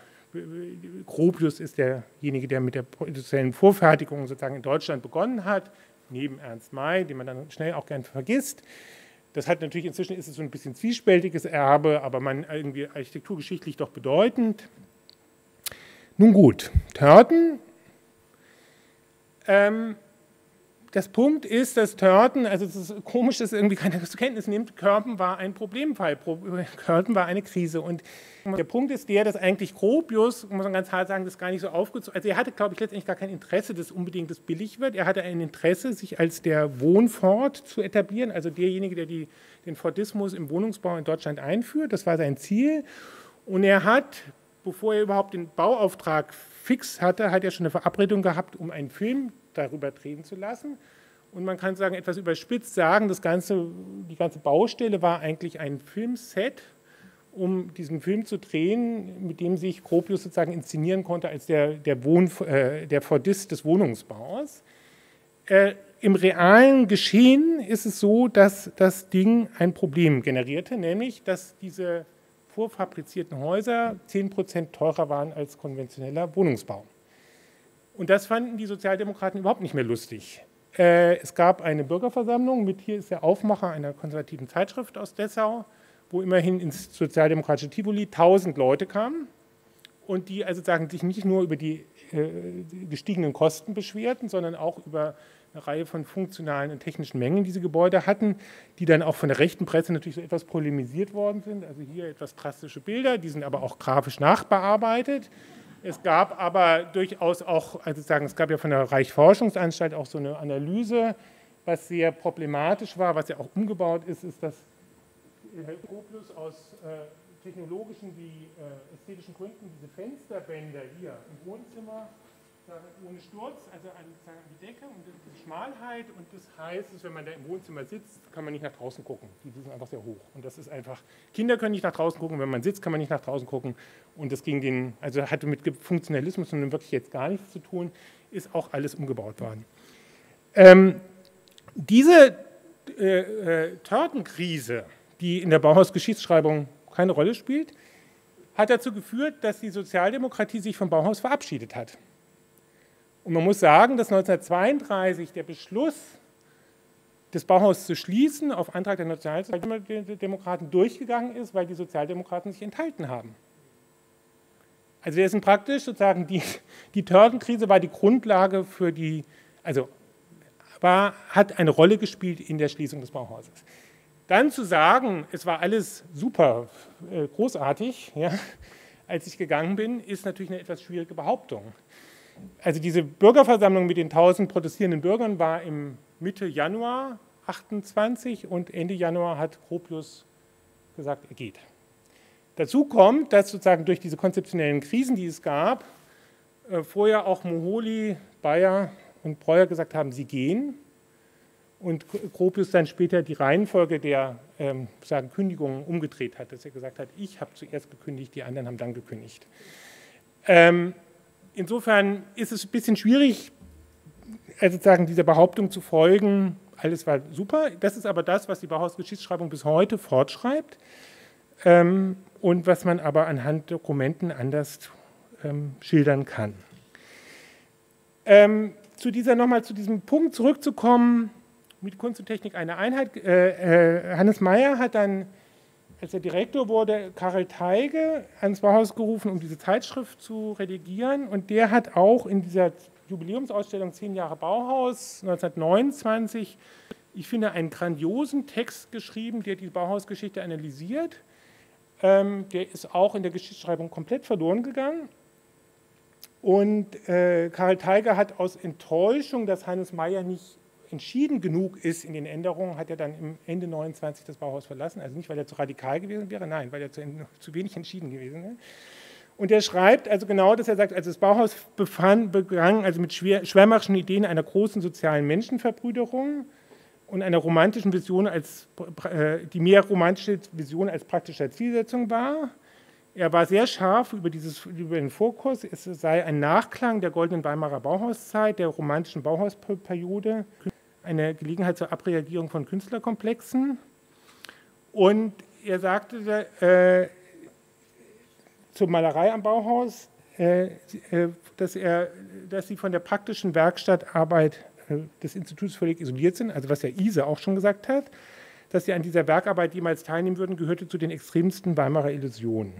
[SPEAKER 1] Gropius ist derjenige, der mit der industriellen Vorfertigung sozusagen in Deutschland begonnen hat, neben Ernst May, den man dann schnell auch gern vergisst. Das hat natürlich inzwischen ist es so ein bisschen zwiespältiges Erbe, aber man irgendwie architekturgeschichtlich doch bedeutend. Nun gut, Törten. Ähm, das Punkt ist, dass Törten, also es ist komisch, dass irgendwie keiner das zur Kenntnis nimmt, Körpen war ein Problemfall, Körpen war eine Krise. Und der Punkt ist der, dass eigentlich Gropius, muss man ganz hart sagen, das gar nicht so aufgezogen Also er hatte, glaube ich, letztendlich gar kein Interesse, dass unbedingt das billig wird. Er hatte ein Interesse, sich als der Wohnfort zu etablieren, also derjenige, der die, den Fordismus im Wohnungsbau in Deutschland einführt. Das war sein Ziel. Und er hat, bevor er überhaupt den Bauauftrag fix hatte, hat er schon eine Verabredung gehabt, um einen Film darüber drehen zu lassen. Und man kann sagen, etwas überspitzt sagen, das ganze, die ganze Baustelle war eigentlich ein Filmset, um diesen Film zu drehen, mit dem sich Gropius sozusagen inszenieren konnte als der, der, Wohn, äh, der Fordist des Wohnungsbaus. Äh, Im realen Geschehen ist es so, dass das Ding ein Problem generierte, nämlich dass diese vorfabrizierten Häuser 10% teurer waren als konventioneller Wohnungsbau. Und das fanden die Sozialdemokraten überhaupt nicht mehr lustig. Äh, es gab eine Bürgerversammlung mit, hier ist der Aufmacher einer konservativen Zeitschrift aus Dessau, wo immerhin ins sozialdemokratische Tivoli 1000 Leute kamen und die also sagen, sich nicht nur über die äh, gestiegenen Kosten beschwerten, sondern auch über eine Reihe von funktionalen und technischen Mengen diese Gebäude hatten, die dann auch von der rechten Presse natürlich so etwas polemisiert worden sind. Also hier etwas drastische Bilder, die sind aber auch grafisch nachbearbeitet. Es gab aber durchaus auch, also sagen, es gab ja von der Reichsforschungsanstalt auch so eine Analyse, was sehr problematisch war, was ja auch umgebaut ist, ist, dass Herr Gropius aus äh, technologischen wie äh, ästhetischen Gründen diese Fensterbänder hier im Wohnzimmer ohne Sturz, also an, die Decke und die Schmalheit und das heißt, dass wenn man da im Wohnzimmer sitzt, kann man nicht nach draußen gucken. Die sind einfach sehr hoch und das ist einfach, Kinder können nicht nach draußen gucken, wenn man sitzt, kann man nicht nach draußen gucken und das ging den, also hatte mit Funktionalismus nun wirklich jetzt gar nichts zu tun, ist auch alles umgebaut worden. Ähm, diese äh, äh, Törtenkrise, die in der Bauhaus-Geschichtsschreibung keine Rolle spielt, hat dazu geführt, dass die Sozialdemokratie sich vom Bauhaus verabschiedet hat. Und man muss sagen, dass 1932 der Beschluss, das Bauhaus zu schließen, auf Antrag der Sozialdemokraten durchgegangen ist, weil die Sozialdemokraten sich enthalten haben. Also wir sind praktisch sozusagen, die, die Törtenkrise war die Grundlage für die, also war, hat eine Rolle gespielt in der Schließung des Bauhauses. Dann zu sagen, es war alles super äh, großartig, ja, als ich gegangen bin, ist natürlich eine etwas schwierige Behauptung also diese Bürgerversammlung mit den 1000 protestierenden Bürgern war im Mitte Januar 28 und Ende Januar hat Gropius gesagt, er geht. Dazu kommt, dass sozusagen durch diese konzeptionellen Krisen, die es gab, äh, vorher auch Moholi, Bayer und Breuer gesagt haben, sie gehen und Gropius dann später die Reihenfolge der ähm, sagen, Kündigungen umgedreht hat, dass er gesagt hat, ich habe zuerst gekündigt, die anderen haben dann gekündigt. Ähm, insofern ist es ein bisschen schwierig, also sozusagen dieser Behauptung zu folgen, alles war super. Das ist aber das, was die Bauhaus-Geschichtsschreibung bis heute fortschreibt ähm, und was man aber anhand Dokumenten anders ähm, schildern kann. Ähm, zu dieser nochmal zu diesem Punkt zurückzukommen, mit Kunst und Technik eine Einheit. Äh, äh, Hannes Meyer hat dann, als er Direktor wurde, Karel Teige ans Bauhaus gerufen, um diese Zeitschrift zu redigieren. Und der hat auch in dieser Jubiläumsausstellung 10 Jahre Bauhaus 1929, ich finde, einen grandiosen Text geschrieben, der die Bauhausgeschichte analysiert. Ähm, der ist auch in der Geschichtsschreibung komplett verloren gegangen. Und äh, Karl Teiger hat aus Enttäuschung, dass Hannes Meyer nicht entschieden genug ist in den Änderungen, hat er dann im Ende 29 das Bauhaus verlassen. Also nicht, weil er zu radikal gewesen wäre, nein, weil er zu, zu wenig entschieden gewesen wäre. Und er schreibt also genau, dass er sagt, also das Bauhaus befand, begann also mit schwer, schwärmerischen Ideen einer großen sozialen Menschenverbrüderung und einer romantischen Vision als, äh, die mehr romantische Vision als praktischer Zielsetzung war. Er war sehr scharf über, dieses, über den Fokus, es sei ein Nachklang der goldenen Weimarer Bauhauszeit, der romantischen Bauhausperiode, eine Gelegenheit zur Abreagierung von Künstlerkomplexen. Und er sagte äh, zur Malerei am Bauhaus, äh, äh, dass, er, dass sie von der praktischen Werkstattarbeit äh, des Instituts völlig isoliert sind, also was ja Ise auch schon gesagt hat, dass sie an dieser Werkarbeit jemals teilnehmen würden, gehörte zu den extremsten Weimarer Illusionen.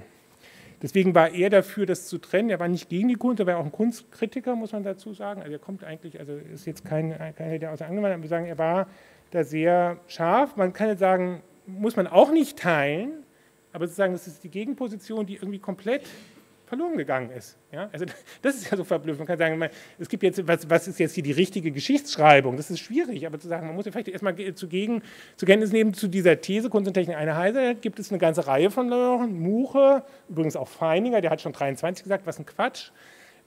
[SPEAKER 1] Deswegen war er dafür, das zu trennen. Er war nicht gegen die Kunst, er war auch ein Kunstkritiker, muss man dazu sagen. Also er kommt eigentlich, also ist jetzt kein, keiner, der außer Angewandt, aber wir sagen, er war da sehr scharf. Man kann jetzt sagen, muss man auch nicht teilen, aber sozusagen, das ist die Gegenposition, die irgendwie komplett verloren gegangen ist. Ja? Also das ist ja so verblüffend. Man kann sagen, es gibt jetzt, was, was, ist jetzt hier die richtige Geschichtsschreibung? Das ist schwierig, aber zu sagen, man muss ja vielleicht erstmal zugegen, zur Kenntnis nehmen, zu dieser These Kunst und Technik eine Heise gibt es eine ganze Reihe von Leuten. Muche, übrigens auch Feininger, der hat schon 23 gesagt, was ein Quatsch.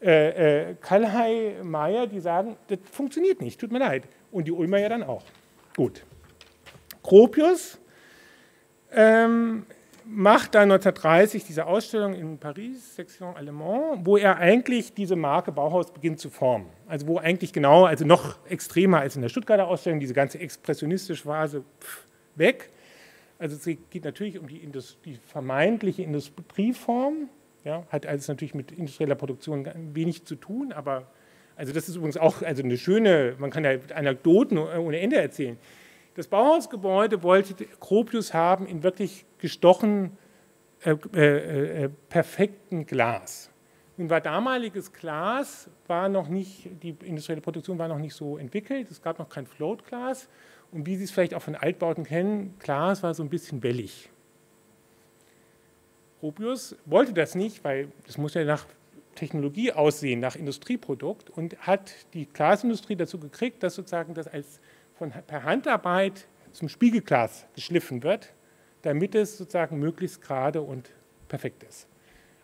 [SPEAKER 1] Äh, äh, Kalhai, Meyer, die sagen, das funktioniert nicht, tut mir leid. Und die Ulmer ja dann auch. Gut. Gropius, ähm, macht dann 1930 diese Ausstellung in Paris, Section Allemand, wo er eigentlich diese Marke Bauhaus beginnt zu formen. Also wo eigentlich genau, also noch extremer als in der Stuttgarter Ausstellung, diese ganze expressionistische Phase pff, weg. Also es geht natürlich um die, Indust die vermeintliche Industrieform, ja, hat alles natürlich mit industrieller Produktion wenig zu tun, aber also das ist übrigens auch also eine schöne, man kann ja Anekdoten ohne Ende erzählen. Das Bauhausgebäude wollte Gropius haben in wirklich gestochen äh, äh, äh, perfekten Glas. Nun war damaliges Glas, war noch nicht, die industrielle Produktion war noch nicht so entwickelt, es gab noch kein Floatglas und wie Sie es vielleicht auch von Altbauten kennen, Glas war so ein bisschen wellig. Gropius wollte das nicht, weil das muss ja nach Technologie aussehen, nach Industrieprodukt und hat die Glasindustrie dazu gekriegt, dass sozusagen das als von, per Handarbeit zum Spiegelglas geschliffen wird, damit es sozusagen möglichst gerade und perfekt ist.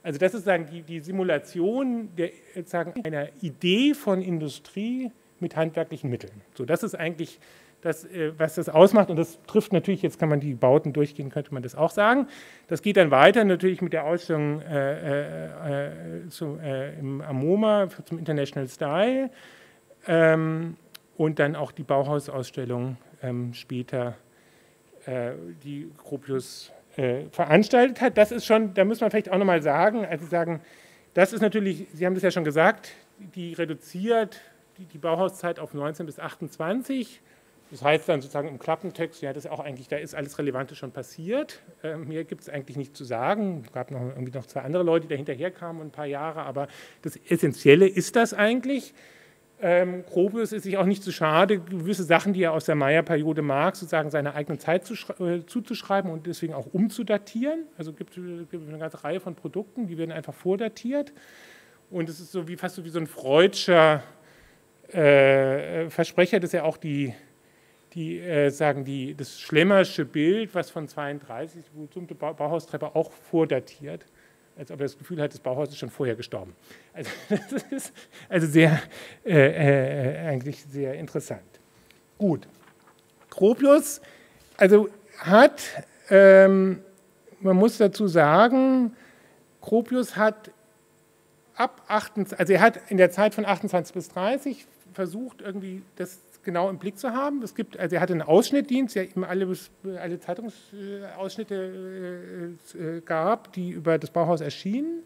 [SPEAKER 1] Also das ist sozusagen die, die Simulation der, sozusagen einer Idee von Industrie mit handwerklichen Mitteln. So, das ist eigentlich das, äh, was das ausmacht. Und das trifft natürlich, jetzt kann man die Bauten durchgehen, könnte man das auch sagen. Das geht dann weiter natürlich mit der Ausstellung äh, äh, äh zu, äh, im Amoma zum International Style. Ähm, und dann auch die Bauhausausstellung ähm, später, die Gropius äh, veranstaltet hat. Das ist schon, da muss man vielleicht auch nochmal sagen, also sagen, das ist natürlich, Sie haben das ja schon gesagt, die reduziert die, die Bauhauszeit auf 19 bis 28. Das heißt dann sozusagen im Klappentext, ja, das ist auch eigentlich, da ist alles Relevante schon passiert. Äh, mehr gibt es eigentlich nicht zu sagen. Es gab noch irgendwie noch zwei andere Leute, die da hinterher kamen, ein paar Jahre, aber das Essentielle ist das eigentlich. Ähm, Gropius ist sich auch nicht zu schade, gewisse Sachen, die er aus der Maya-Periode mag, sozusagen seiner eigenen Zeit zu, äh, zuzuschreiben und deswegen auch umzudatieren. Also gibt es gibt eine ganze Reihe von Produkten, die werden einfach vordatiert. Und es ist so wie fast so wie so ein freudscher äh, Versprecher, dass er auch die, die äh, sagen die, das schlemmersche Bild, was von 32, wo zum Bauhaustreppe auch vordatiert als ob er das Gefühl hat, das Bauhaus ist schon vorher gestorben. Also das ist also sehr, äh, äh, eigentlich sehr interessant. Gut. Gropius, also hat, ähm, man muss dazu sagen, Gropius hat ab 28, also er hat in der Zeit von 28 bis 30 versucht, irgendwie das genau im Blick zu haben. Es gibt, also er hatte einen Ausschnittdienst, der ihm alle, alle Zeitungsausschnitte äh, äh, gab, die über das Bauhaus erschienen.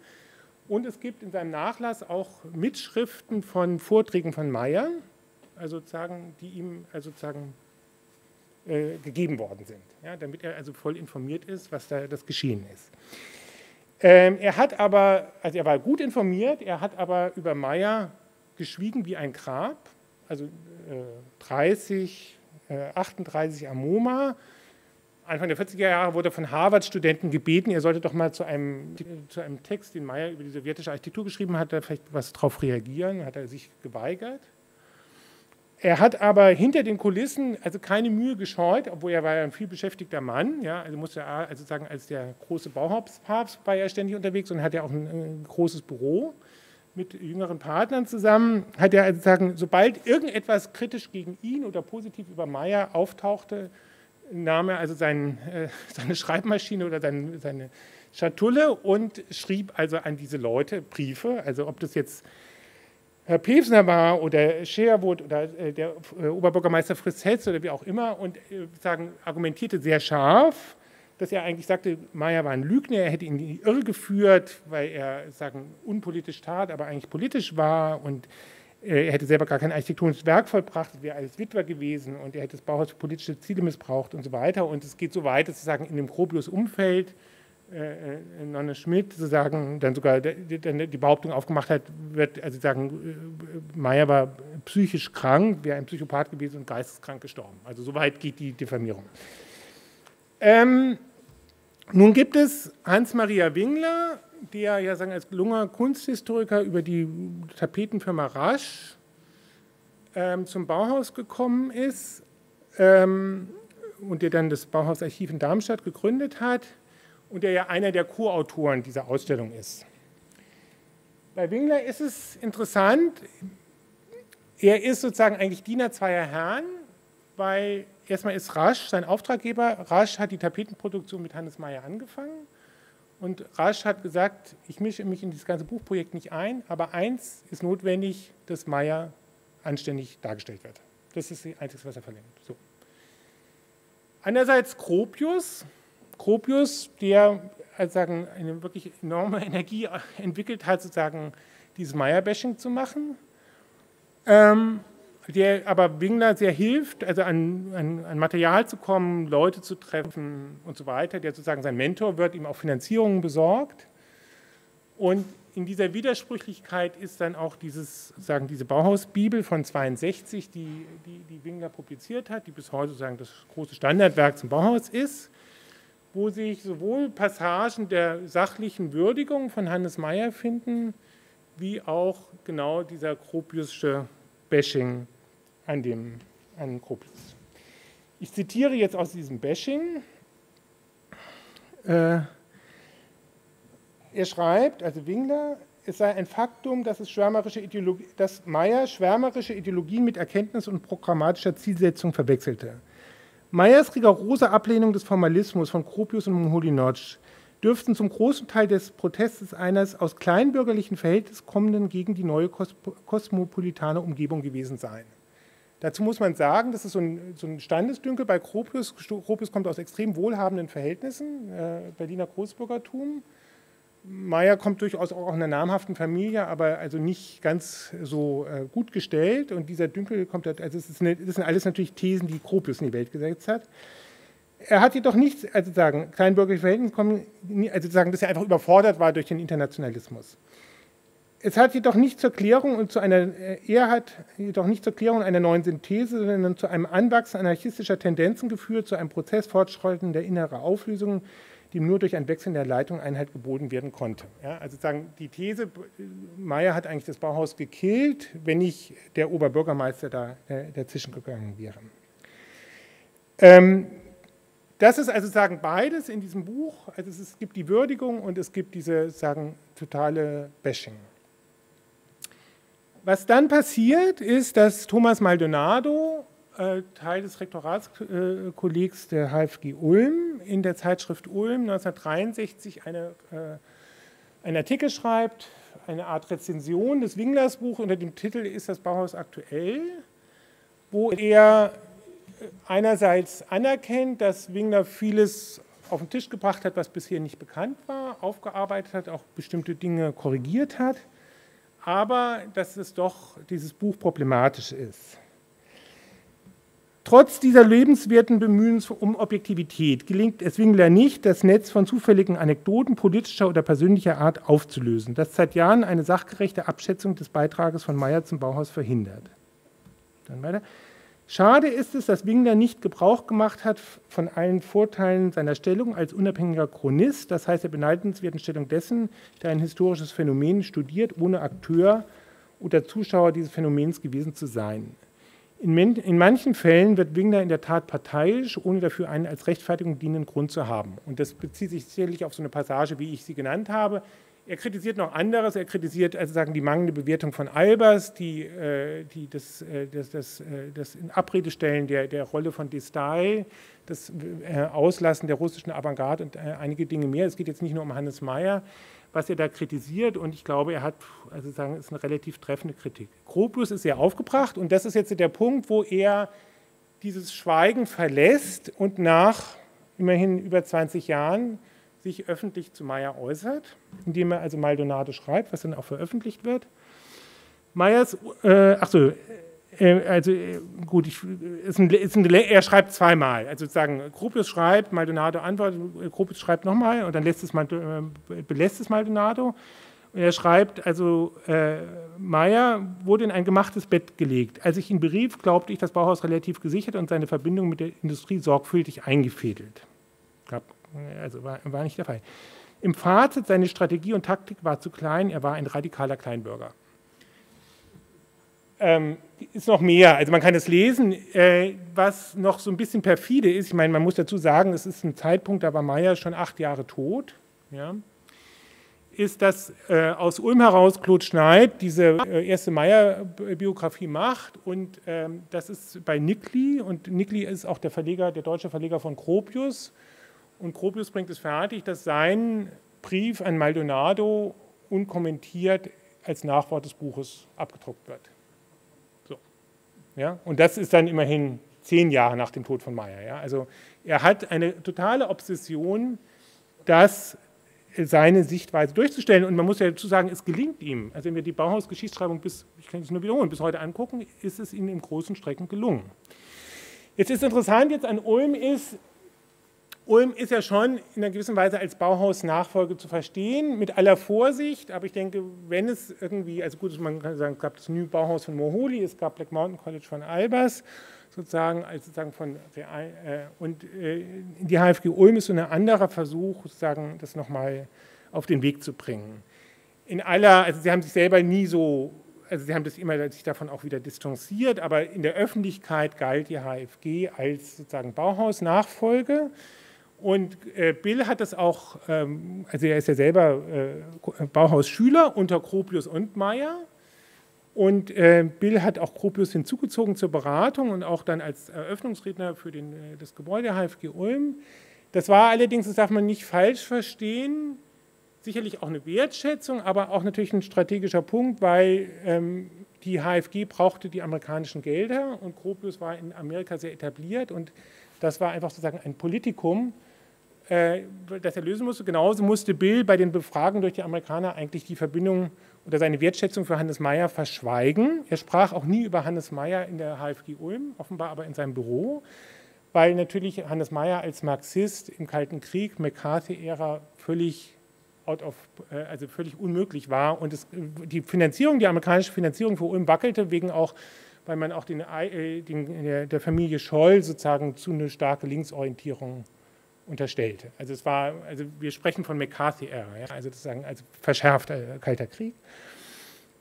[SPEAKER 1] Und es gibt in seinem Nachlass auch Mitschriften von Vorträgen von Meyer, also sozusagen, die ihm also sozusagen äh, gegeben worden sind, ja, damit er also voll informiert ist, was da das geschehen ist. Ähm, er hat aber, also er war gut informiert, er hat aber über Meyer geschwiegen wie ein Grab, also äh, 30, äh, 38 am MoMA, Anfang der 40er Jahre wurde von Harvard-Studenten gebeten, er sollte doch mal zu einem, zu einem Text, den Meyer über die sowjetische Architektur geschrieben hat, vielleicht was darauf reagieren, hat er sich geweigert. Er hat aber hinter den Kulissen also keine Mühe gescheut, obwohl er war ja ein viel beschäftigter Mann, ja, also musste er also sagen, als der große Bauhauptpapst war er ständig unterwegs und hat ja auch ein, ein großes Büro mit jüngeren Partnern zusammen, hat er also sagen, sobald irgendetwas kritisch gegen ihn oder positiv über Meyer auftauchte, nahm er also sein, äh, seine Schreibmaschine oder sein, seine Schatulle und schrieb also an diese Leute Briefe. Also ob das jetzt Herr Pevsner war oder Sherwood oder äh, der äh, Oberbürgermeister Fritz Hetz oder wie auch immer und äh, sagen, argumentierte sehr scharf, dass er eigentlich sagte, Meyer war ein Lügner, er hätte ihn in die Irre geführt, weil er sagen, unpolitisch tat, aber eigentlich politisch war und äh, er hätte selber gar kein architektonisches Werk vollbracht, wäre als Witwer gewesen und er hätte das Bauhaus für politische Ziele missbraucht und so weiter. Und es geht so weit, dass sozusagen in dem Gropius-Umfeld äh, äh, Nonne Schmidt sozusagen dann sogar die, die Behauptung aufgemacht hat, wird also sagen, äh, Meyer war psychisch krank, wäre ein Psychopath gewesen und geisteskrank gestorben. Also so weit geht die Diffamierung. Ähm, nun gibt es Hans-Maria Wingler, der ja sagen, als gelungener Kunsthistoriker über die Tapetenfirma Rasch ähm, zum Bauhaus gekommen ist ähm, und der dann das Bauhausarchiv in Darmstadt gegründet hat und der ja einer der Co-Autoren dieser Ausstellung ist. Bei Wingler ist es interessant, er ist sozusagen eigentlich Diener zweier Herren, weil erstmal ist Rasch sein Auftraggeber. Rasch hat die Tapetenproduktion mit Hannes Meyer angefangen und Rasch hat gesagt, ich mische mich in dieses ganze Buchprojekt nicht ein, aber eins ist notwendig, dass Meyer anständig dargestellt wird. Das ist das Einzige, was er verlangt. So. Einerseits Gropius, Gropius, der also sagen, eine wirklich enorme Energie entwickelt hat, sozusagen dieses Meyer-Bashing zu machen. Ähm, der aber Wingler sehr hilft, also an, an, an, Material zu kommen, Leute zu treffen und so weiter, der sozusagen sein Mentor wird, ihm auch Finanzierungen besorgt. Und in dieser Widersprüchlichkeit ist dann auch dieses, sagen, diese Bauhausbibel von 62, die, die, die Wingler publiziert hat, die bis heute sozusagen das große Standardwerk zum Bauhaus ist, wo sich sowohl Passagen der sachlichen Würdigung von Hannes Meyer finden, wie auch genau dieser Gropiusche Bashing an dem an Gropius. Ich zitiere jetzt aus diesem Bashing. Äh, er schreibt, also Wingler, es sei ein Faktum, dass, es schwärmerische Ideologie, dass Meyer schwärmerische Ideologien mit Erkenntnis und programmatischer Zielsetzung verwechselte. Meyers rigorose Ablehnung des Formalismus von Gropius und Moholy-Nagy dürften zum großen Teil des Protestes eines aus kleinbürgerlichen Verhältnissen kommenden gegen die neue kosmopolitane Umgebung gewesen sein. Dazu muss man sagen, das ist so ein, so ein Standesdünkel bei Gropius. Gropius kommt aus extrem wohlhabenden Verhältnissen, äh, Berliner Großbürgertum. Meyer kommt durchaus auch aus einer namhaften Familie, aber also nicht ganz so äh, gut gestellt. Und dieser Dünkel kommt, also es eine, das sind alles natürlich Thesen, die Gropius in die Welt gesetzt hat. Er hat jedoch nicht, also sagen, kleinbürgerliche Verhältnisse kommen, also sagen, dass er einfach überfordert war durch den Internationalismus. Es hat jedoch nicht zur Klärung und zu einer, äh, er hat jedoch nicht zur Klärung einer neuen Synthese, sondern zu einem Anwachsen anarchistischer Tendenzen geführt, zu einem Prozess fortschreitender innerer Auflösung, dem nur durch ein Wechsel der Leitung Einhalt geboten werden konnte. Ja, also sagen, die These, Meyer hat eigentlich das Bauhaus gekillt, wenn nicht der Oberbürgermeister da dazwischen gegangen wäre. Ähm, das ist also sagen beides in diesem Buch. Also es gibt die Würdigung und es gibt diese sagen totale Bashing. Was dann passiert, ist, dass Thomas Maldonado, äh, Teil des Rektoratskollegs der HFG Ulm, in der Zeitschrift Ulm 1963 eine, äh, einen Artikel schreibt, eine Art Rezension des Winglers Buch unter dem Titel Ist das Bauhaus aktuell, wo er einerseits anerkennt, dass Wingler vieles auf den Tisch gebracht hat, was bisher nicht bekannt war, aufgearbeitet hat, auch bestimmte Dinge korrigiert hat, aber dass es doch dieses Buch problematisch ist. Trotz dieser lebenswerten Bemühens um Objektivität gelingt es Wingler nicht, das Netz von zufälligen Anekdoten politischer oder persönlicher Art aufzulösen, das seit Jahren eine sachgerechte Abschätzung des Beitrages von Meyer zum Bauhaus verhindert. Dann weiter. Schade ist es, dass Wingler nicht Gebrauch gemacht hat von allen Vorteilen seiner Stellung als unabhängiger Chronist, das heißt der beneidenswerten Stellung dessen, der ein historisches Phänomen studiert, ohne Akteur oder Zuschauer dieses Phänomens gewesen zu sein. In, in manchen Fällen wird Wingler in der Tat parteiisch, ohne dafür einen als Rechtfertigung dienenden Grund zu haben. Und das bezieht sich sicherlich auf so eine Passage, wie ich sie genannt habe. Er kritisiert noch anderes, er kritisiert also sagen die mangelnde Bewertung von Albers, die, äh, die das, äh, das, das, äh, das in Abrede stellen der, der Rolle von Destay, das Auslassen der russischen Avantgarde und einige Dinge mehr. Es geht jetzt nicht nur um Hannes Mayer, was er da kritisiert und ich glaube, er hat, also sagen, ist eine relativ treffende Kritik. Gropius ist sehr aufgebracht und das ist jetzt der Punkt, wo er dieses Schweigen verlässt und nach immerhin über 20 Jahren sich öffentlich zu Meyer äußert, indem er also Maldonado schreibt, was dann auch veröffentlicht wird. Meyers, äh, ach so, äh, also äh, gut, ich, ist ein, ist ein, er schreibt zweimal. Also sozusagen, Gropius schreibt, Maldonado antwortet, Gropius schreibt nochmal und dann lässt es, äh, belässt es Maldonado. Und er schreibt, also äh, Meyer wurde in ein gemachtes Bett gelegt. Als ich ihn berief, glaubte ich, das Bauhaus relativ gesichert und seine Verbindung mit der Industrie sorgfältig eingefädelt. Also war, war nicht der Fall. Im Fazit, seine Strategie und Taktik war zu klein, er war ein radikaler Kleinbürger. Ähm, ist noch mehr, also man kann es lesen, äh, was noch so ein bisschen perfide ist, ich meine, man muss dazu sagen, es ist ein Zeitpunkt, da war Meyer schon acht Jahre tot, ja, ist, dass äh, aus Ulm heraus Claude Schneid diese äh, erste Meyer-Biografie macht und ähm, das ist bei Nickli und Nickli ist auch der Verleger, der deutsche Verleger von Gropius und Gropius bringt es fertig, dass sein Brief an Maldonado unkommentiert als Nachwort des Buches abgedruckt wird. So. Ja? Und das ist dann immerhin zehn Jahre nach dem Tod von Meyer. Ja? Also er hat eine totale Obsession, das seine Sichtweise durchzustellen. Und man muss ja dazu sagen, es gelingt ihm. Also wenn wir die Bauhaus-Geschichtsschreibung bis, ich kann es nur wiederholen, bis heute angucken, ist es ihm in großen Strecken gelungen. Jetzt ist interessant, jetzt an Ulm ist, Ulm ist ja schon in einer gewissen Weise als Bauhaus-Nachfolge zu verstehen, mit aller Vorsicht, aber ich denke, wenn es irgendwie, also gut, man kann sagen, es gab das New Bauhaus von Moholi, es gab Black Mountain College von Albers, sozusagen, als sozusagen von äh, und äh, die HFG Ulm ist so ein anderer Versuch, sozusagen, das nochmal auf den Weg zu bringen. In aller, also sie haben sich selber nie so, also sie haben das immer sich davon auch wieder distanziert, aber in der Öffentlichkeit galt die HFG als sozusagen Bauhaus-Nachfolge. Und äh, Bill hat das auch, ähm, also er ist ja selber äh, Bauhaus-Schüler unter Gropius und Meyer. Und äh, Bill hat auch Gropius hinzugezogen zur Beratung und auch dann als Eröffnungsredner für den, äh, das Gebäude HFG Ulm. Das war allerdings, das darf man nicht falsch verstehen, sicherlich auch eine Wertschätzung, aber auch natürlich ein strategischer Punkt, weil ähm, die HFG brauchte die amerikanischen Gelder und Gropius war in Amerika sehr etabliert und das war einfach sozusagen ein Politikum, äh, das er lösen musste. Genauso musste Bill bei den Befragungen durch die Amerikaner eigentlich die Verbindung oder seine Wertschätzung für Hannes Meyer verschweigen. Er sprach auch nie über Hannes Meyer in der HFG Ulm, offenbar aber in seinem Büro, weil natürlich Hannes Meyer als Marxist im Kalten Krieg, McCarthy-Ära völlig äh, also völlig unmöglich war und es, die Finanzierung, die amerikanische Finanzierung für Ulm wackelte wegen auch weil man auch den, äh, den, der Familie Scholl sozusagen zu einer starken Linksorientierung unterstellte. Also es war, also wir sprechen von McCarthy-Ära, ja, also sozusagen als verschärfter Kalter Krieg.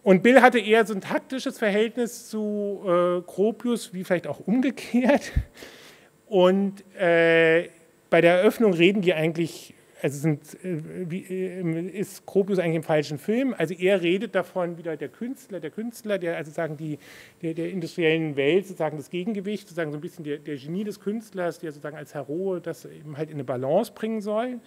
[SPEAKER 1] Und Bill hatte eher so ein taktisches Verhältnis zu äh, Gropius, wie vielleicht auch umgekehrt. Und äh, bei der Eröffnung reden die eigentlich also sind, äh, äh, ist Gropius eigentlich im falschen Film. Also er redet davon wieder der Künstler, der Künstler, der also sagen die der, der industriellen Welt sozusagen das Gegengewicht, sozusagen so ein bisschen der, der, Genie des Künstlers, der sozusagen als Heroe das eben halt in eine Balance bringen soll.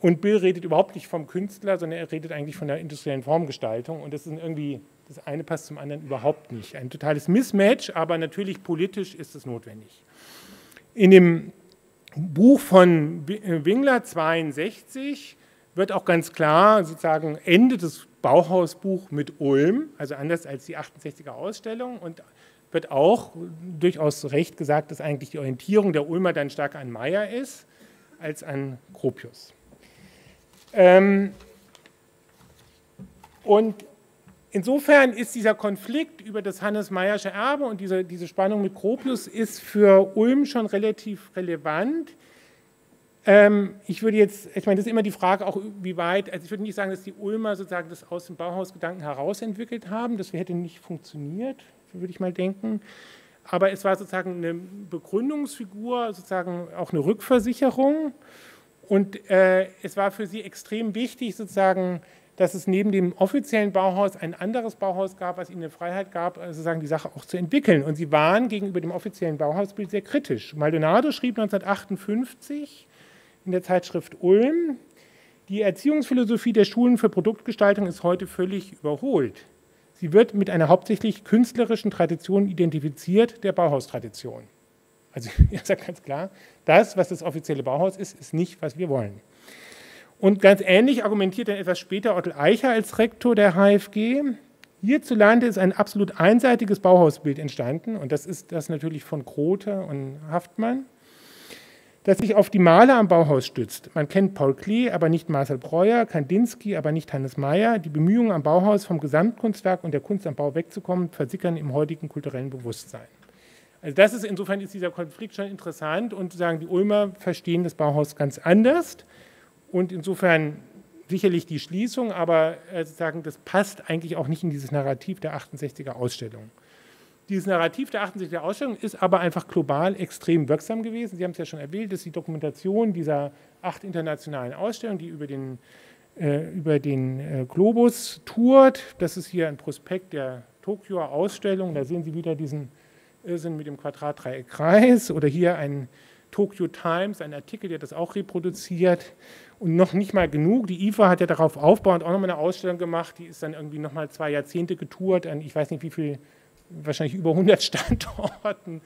[SPEAKER 1] Und Bill redet überhaupt nicht vom Künstler, sondern er redet eigentlich von der industriellen Formgestaltung. Und das ist irgendwie, das eine passt zum anderen überhaupt nicht. Ein totales Mismatch, aber natürlich politisch ist es notwendig. In dem Buch von äh, Wingler 62 wird auch ganz klar sozusagen endet das Bauhausbuch mit Ulm, also anders als die 68er Ausstellung und wird auch durchaus recht gesagt, dass eigentlich die Orientierung der Ulmer dann stärker an Meyer ist als an Gropius. Ähm, und insofern ist dieser Konflikt über das Hannes-Meyersche Erbe und diese, diese Spannung mit Gropius ist für Ulm schon relativ relevant. Ähm, ich würde jetzt, ich meine, das ist immer die Frage auch, wie weit, also ich würde nicht sagen, dass die Ulmer sozusagen das aus dem Bauhausgedanken herausentwickelt haben, das hätte nicht funktioniert, würde ich mal denken. Aber es war sozusagen eine Begründungsfigur, sozusagen auch eine Rückversicherung. Und äh, es war für sie extrem wichtig, sozusagen dass es neben dem offiziellen Bauhaus ein anderes Bauhaus gab, was ihnen eine Freiheit gab, also sozusagen die Sache auch zu entwickeln. Und sie waren gegenüber dem offiziellen Bauhausbild sehr kritisch. Maldonado schrieb 1958 in der Zeitschrift Ulm, die Erziehungsphilosophie der Schulen für Produktgestaltung ist heute völlig überholt. Sie wird mit einer hauptsächlich künstlerischen Tradition identifiziert, der Bauhaustradition. Also er sagt ganz klar, das, was das offizielle Bauhaus ist, ist nicht, was wir wollen. Und ganz ähnlich argumentiert dann etwas später Otto Eicher als Rektor der HFG. Hierzulande ist ein absolut einseitiges Bauhausbild entstanden, und das ist das natürlich von Grote und Haftmann, das sich auf die Maler am Bauhaus stützt. Man kennt Paul Klee, aber nicht Marcel Breuer, Kandinsky, aber nicht Hannes Mayer. Die Bemühungen am Bauhaus vom Gesamtkunstwerk und der Kunst am Bau wegzukommen, versickern im heutigen kulturellen Bewusstsein. Also das ist insofern ist dieser Konflikt schon interessant und sagen die Ulmer verstehen das Bauhaus ganz anders. Und insofern sicherlich die Schließung, aber äh, sozusagen das passt eigentlich auch nicht in dieses Narrativ der 68er Ausstellung. Dieses Narrativ der 68er Ausstellung ist aber einfach global extrem wirksam gewesen. Sie haben es ja schon erwähnt, das ist die Dokumentation dieser acht internationalen Ausstellungen, die über den, äh, über den äh, Globus tourt. Das ist hier ein Prospekt der Tokioer Ausstellung. Da sehen Sie wieder diesen Irrsinn mit dem Quadratdreieck-Kreis oder hier ein Tokyo Times, ein Artikel, der das auch reproduziert. Und noch nicht mal genug. Die IFA hat ja darauf aufbauend auch nochmal eine Ausstellung gemacht. Die ist dann irgendwie nochmal zwei Jahrzehnte getourt an, ich weiß nicht wie viel, wahrscheinlich über 100 Standorten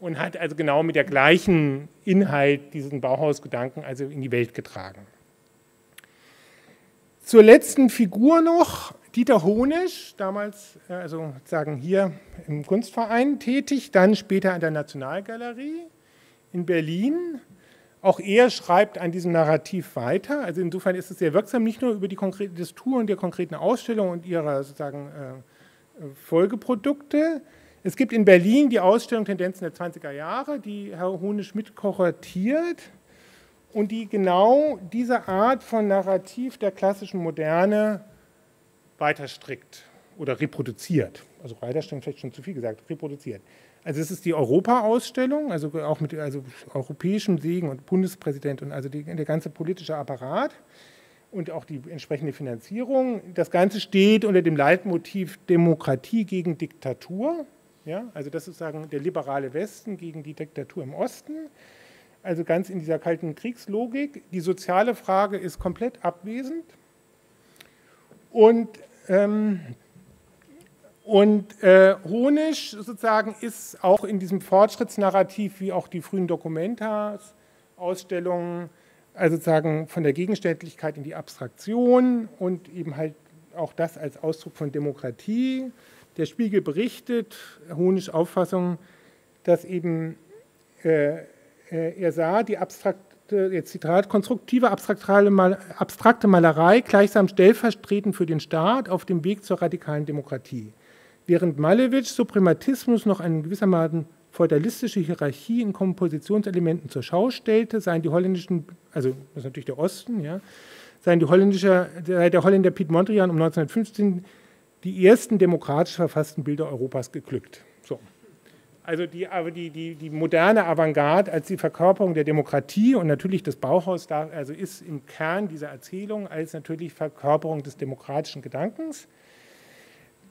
[SPEAKER 1] und hat also genau mit der gleichen Inhalt diesen Bauhausgedanken also in die Welt getragen. Zur letzten Figur noch, Dieter Honisch, damals äh, also sagen hier im Kunstverein tätig, dann später an der Nationalgalerie in Berlin auch er schreibt an diesem Narrativ weiter. Also insofern ist es sehr wirksam, nicht nur über die konkrete, das Touren der konkreten Ausstellung und ihrer sozusagen äh, Folgeprodukte. Es gibt in Berlin die Ausstellung Tendenzen der 20er Jahre, die Herr Honisch mit kuratiert und die genau diese Art von Narrativ der klassischen Moderne weiter strickt oder reproduziert. Also weiterstellen vielleicht schon zu viel gesagt, reproduziert. Also es ist die Europa-Ausstellung, also auch mit also europäischem Segen und Bundespräsident und also die, der ganze politische Apparat und auch die entsprechende Finanzierung. Das Ganze steht unter dem Leitmotiv Demokratie gegen Diktatur. Ja, also das ist sozusagen der liberale Westen gegen die Diktatur im Osten. Also ganz in dieser kalten Kriegslogik. Die soziale Frage ist komplett abwesend. Und ähm, und äh, Honisch sozusagen ist auch in diesem Fortschrittsnarrativ, wie auch die frühen Dokumentas, Ausstellungen, also sozusagen von der Gegenständlichkeit in die Abstraktion und eben halt auch das als Ausdruck von Demokratie. Der Spiegel berichtet, Honisch Auffassung, dass eben äh, äh, er sah, die abstrakte, jetzt Zitat, konstruktive abstrakte Malerei gleichsam stellvertretend für den Staat auf dem Weg zur radikalen Demokratie. Während Malevich Suprematismus noch eine gewissermaßen feudalistische Hierarchie in Kompositionselementen zur Schau stellte, seien die holländischen, also das ist natürlich der Osten, ja, seien die holländische, der Holländer Piet Mondrian um 1915 die ersten demokratisch verfassten Bilder Europas geglückt. So. Also die, die, die, die moderne Avantgarde als die Verkörperung der Demokratie und natürlich das Bauhaus da, also ist im Kern dieser Erzählung als natürlich Verkörperung des demokratischen Gedankens.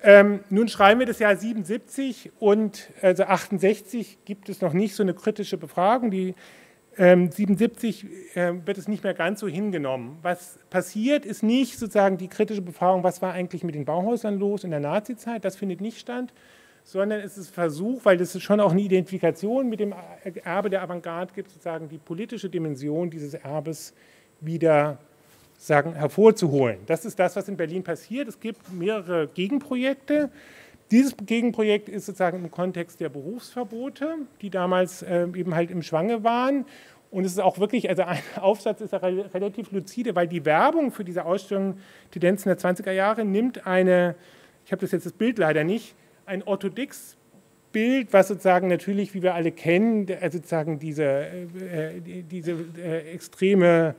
[SPEAKER 1] Ähm, nun schreiben wir das Jahr 77 und also 68 gibt es noch nicht so eine kritische Befragung. Die ähm, 77 äh, wird es nicht mehr ganz so hingenommen. Was passiert, ist nicht sozusagen die kritische Befragung, was war eigentlich mit den Bauhäusern los in der Nazizeit, das findet nicht statt, sondern es ist Versuch, weil es schon auch eine Identifikation mit dem Erbe der Avantgarde gibt, sozusagen die politische Dimension dieses Erbes wieder sagen, hervorzuholen. Das ist das, was in Berlin passiert. Es gibt mehrere Gegenprojekte. Dieses Gegenprojekt ist sozusagen im Kontext der Berufsverbote, die damals äh, eben halt im Schwange waren. Und es ist auch wirklich, also ein Aufsatz ist relativ lucide, weil die Werbung für diese Ausstellung Tendenzen der 20er Jahre nimmt eine, ich habe das jetzt das Bild leider nicht, ein Orthodox-Bild, was sozusagen natürlich, wie wir alle kennen, also sozusagen diese, äh, diese äh, extreme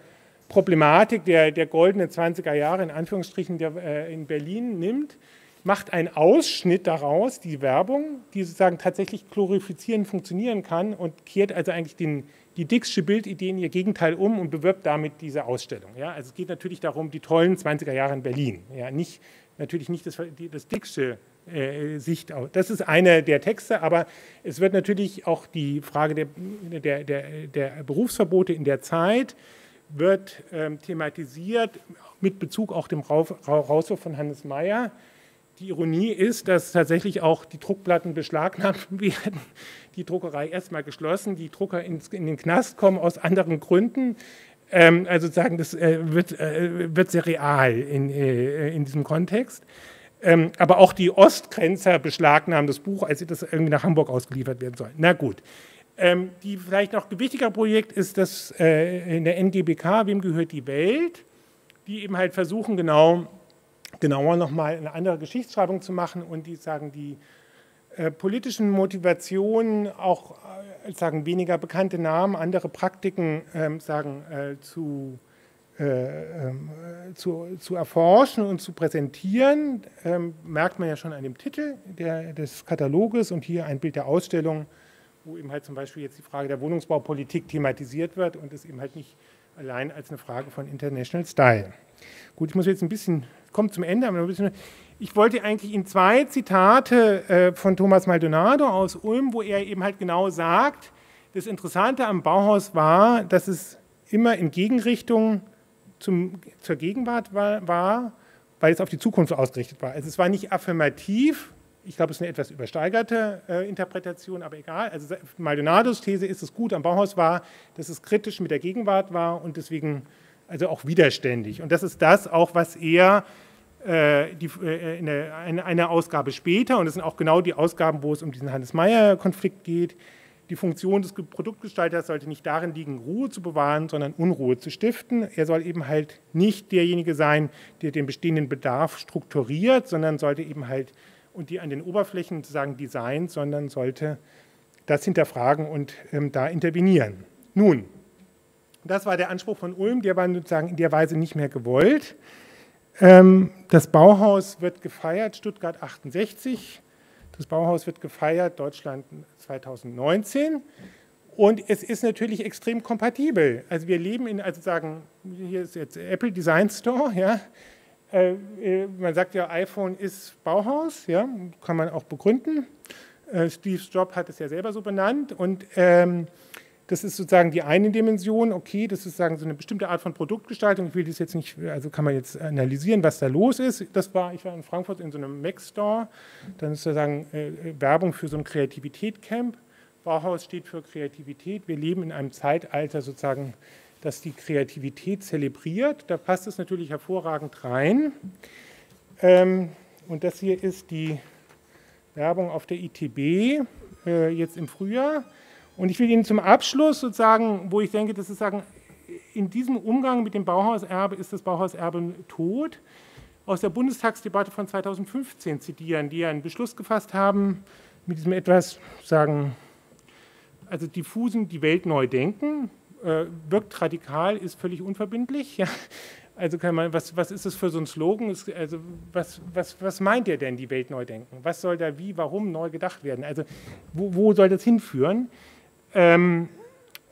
[SPEAKER 1] Problematik der, der goldenen 20er Jahre in Anführungsstrichen der, äh, in Berlin nimmt, macht einen Ausschnitt daraus, die Werbung, die sozusagen tatsächlich glorifizierend funktionieren kann und kehrt also eigentlich den, die Dixsche Bildidee in ihr Gegenteil um und bewirbt damit diese Ausstellung. Ja, also es geht natürlich darum, die tollen 20er Jahre in Berlin. Ja, nicht, natürlich nicht das, das Dixsche äh, Sicht. Das ist einer der Texte, aber es wird natürlich auch die Frage der, der, der, der Berufsverbote in der Zeit wird ähm, thematisiert mit Bezug auch dem Rauswurf von Hannes Mayer. Die Ironie ist, dass tatsächlich auch die Druckplatten beschlagnahmt werden, die Druckerei erstmal geschlossen, die Drucker ins, in den Knast kommen aus anderen Gründen. Ähm, also sagen, das äh, wird, äh, wird sehr real in, äh, in diesem Kontext. Ähm, aber auch die Ostgrenzer beschlagnahmen das Buch, als sie das irgendwie nach Hamburg ausgeliefert werden soll. Na gut. Ähm, die vielleicht noch gewichtiger Projekt ist das äh, in der NGBK, wem gehört die Welt, die eben halt versuchen, genau, genauer nochmal eine andere Geschichtsschreibung zu machen und die sagen, die äh, politischen Motivationen, auch äh, sagen weniger bekannte Namen, andere Praktiken ähm, sagen, äh, zu äh, ähm, zu, zu, erforschen und zu präsentieren, ähm, merkt man ja schon an dem Titel der, des Kataloges und hier ein Bild der Ausstellung, wo eben halt zum Beispiel jetzt die Frage der Wohnungsbaupolitik thematisiert wird und es eben halt nicht allein als eine Frage von International Style. Gut, ich muss jetzt ein bisschen, kommt zum Ende, aber ein bisschen, ich wollte eigentlich in zwei Zitate äh, von Thomas Maldonado aus Ulm, wo er eben halt genau sagt, das Interessante am Bauhaus war, dass es immer in Gegenrichtung zum, zur Gegenwart war, war, weil es auf die Zukunft ausgerichtet war. Also es war nicht affirmativ, ich glaube, es ist eine etwas übersteigerte äh, Interpretation, aber egal. Also Maldonados These ist, es gut am Bauhaus war, dass es kritisch mit der Gegenwart war und deswegen also auch widerständig. Und das ist das auch, was er äh, die, äh, in eine, eine, Ausgabe später, und das sind auch genau die Ausgaben, wo es um diesen Hannes-Meyer-Konflikt geht, die Funktion des Produktgestalters sollte nicht darin liegen, Ruhe zu bewahren, sondern Unruhe zu stiften. Er soll eben halt nicht derjenige sein, der den bestehenden Bedarf strukturiert, sondern sollte eben halt und die an den Oberflächen sozusagen designt, sondern sollte das hinterfragen und ähm, da intervenieren. Nun, das war der Anspruch von Ulm, der war sozusagen in der Weise nicht mehr gewollt. Ähm, das Bauhaus wird gefeiert, Stuttgart 68. Das Bauhaus wird gefeiert, Deutschland 2019. Und es ist natürlich extrem kompatibel. Also wir leben in, also sagen, hier ist jetzt Apple Design Store, ja. Äh, äh, man sagt ja, iPhone ist Bauhaus, ja, kann man auch begründen. Äh, Steve Jobs hat es ja selber so benannt. Und ähm, das ist sozusagen die eine Dimension, okay, das ist sozusagen so eine bestimmte Art von Produktgestaltung. Ich will das jetzt nicht, also kann man jetzt analysieren, was da los ist. Das war, ich war in Frankfurt in so einem Mac-Store, dann ist sozusagen äh, Werbung für so ein Kreativität-Camp. Bauhaus steht für Kreativität. Wir leben in einem Zeitalter sozusagen, das die Kreativität zelebriert. Da passt es natürlich hervorragend rein. Ähm, und das hier ist die Werbung auf der ITB äh, jetzt im Frühjahr. Und ich will Ihnen zum Abschluss sozusagen, wo ich denke, das ist sagen, in diesem Umgang mit dem Bauhauserbe ist das Bauhauserbe tot, aus der Bundestagsdebatte von 2015 zitieren, die einen Beschluss gefasst haben, mit diesem etwas, sagen, also diffusen, die Welt neu denken, äh, wirkt radikal, ist völlig unverbindlich. Ja. Also kann man, was, was ist das für so ein Slogan? Also was, was, was meint ihr denn, die Welt neu denken? Was soll da wie, warum neu gedacht werden? Also wo, wo soll das hinführen? Ähm,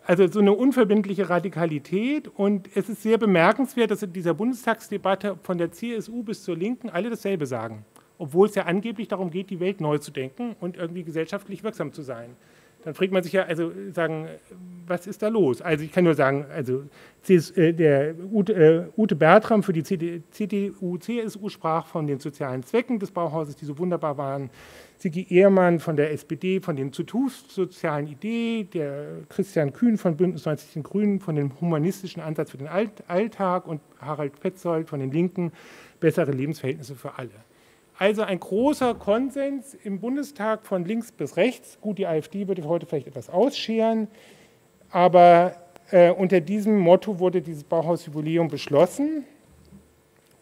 [SPEAKER 1] also so eine unverbindliche Radikalität und es ist sehr bemerkenswert, dass in dieser Bundestagsdebatte von der CSU bis zur Linken alle dasselbe sagen, obwohl es ja angeblich darum geht, die Welt neu zu denken und irgendwie gesellschaftlich wirksam zu sein. Dann fragt man sich ja, also sagen, was ist da los? Also ich kann nur sagen, also äh, der Ute, äh, Ute Bertram für die CDU, CSU sprach von den sozialen Zwecken des Bauhauses, die so wunderbar waren. Sigi Ehrmann von der SPD, von den zutiefst sozialen Idee, der Christian Kühn von Bündnis 90 Den Grünen, von dem humanistischen Ansatz für den Alltag und Harald Petzold von den Linken, bessere Lebensverhältnisse für alle. Also ein großer Konsens im Bundestag von links bis rechts. Gut, die AfD würde heute vielleicht etwas ausscheren, aber äh, unter diesem Motto wurde dieses Bauhausjubiläum beschlossen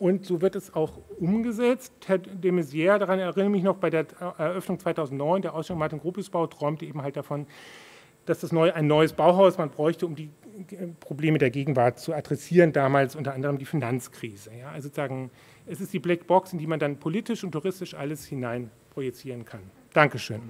[SPEAKER 1] und so wird es auch umgesetzt. Herr de Maizière, daran erinnere ich mich noch, bei der Eröffnung 2009, der Ausstellung Martin Gropiusbau, träumte eben halt davon, dass das neu, ein neues Bauhaus man bräuchte, um die Probleme der Gegenwart zu adressieren, damals unter anderem die Finanzkrise. Ja, also sozusagen, es ist die Blackbox, in die man dann politisch und touristisch alles hinein projizieren kann. Dankeschön.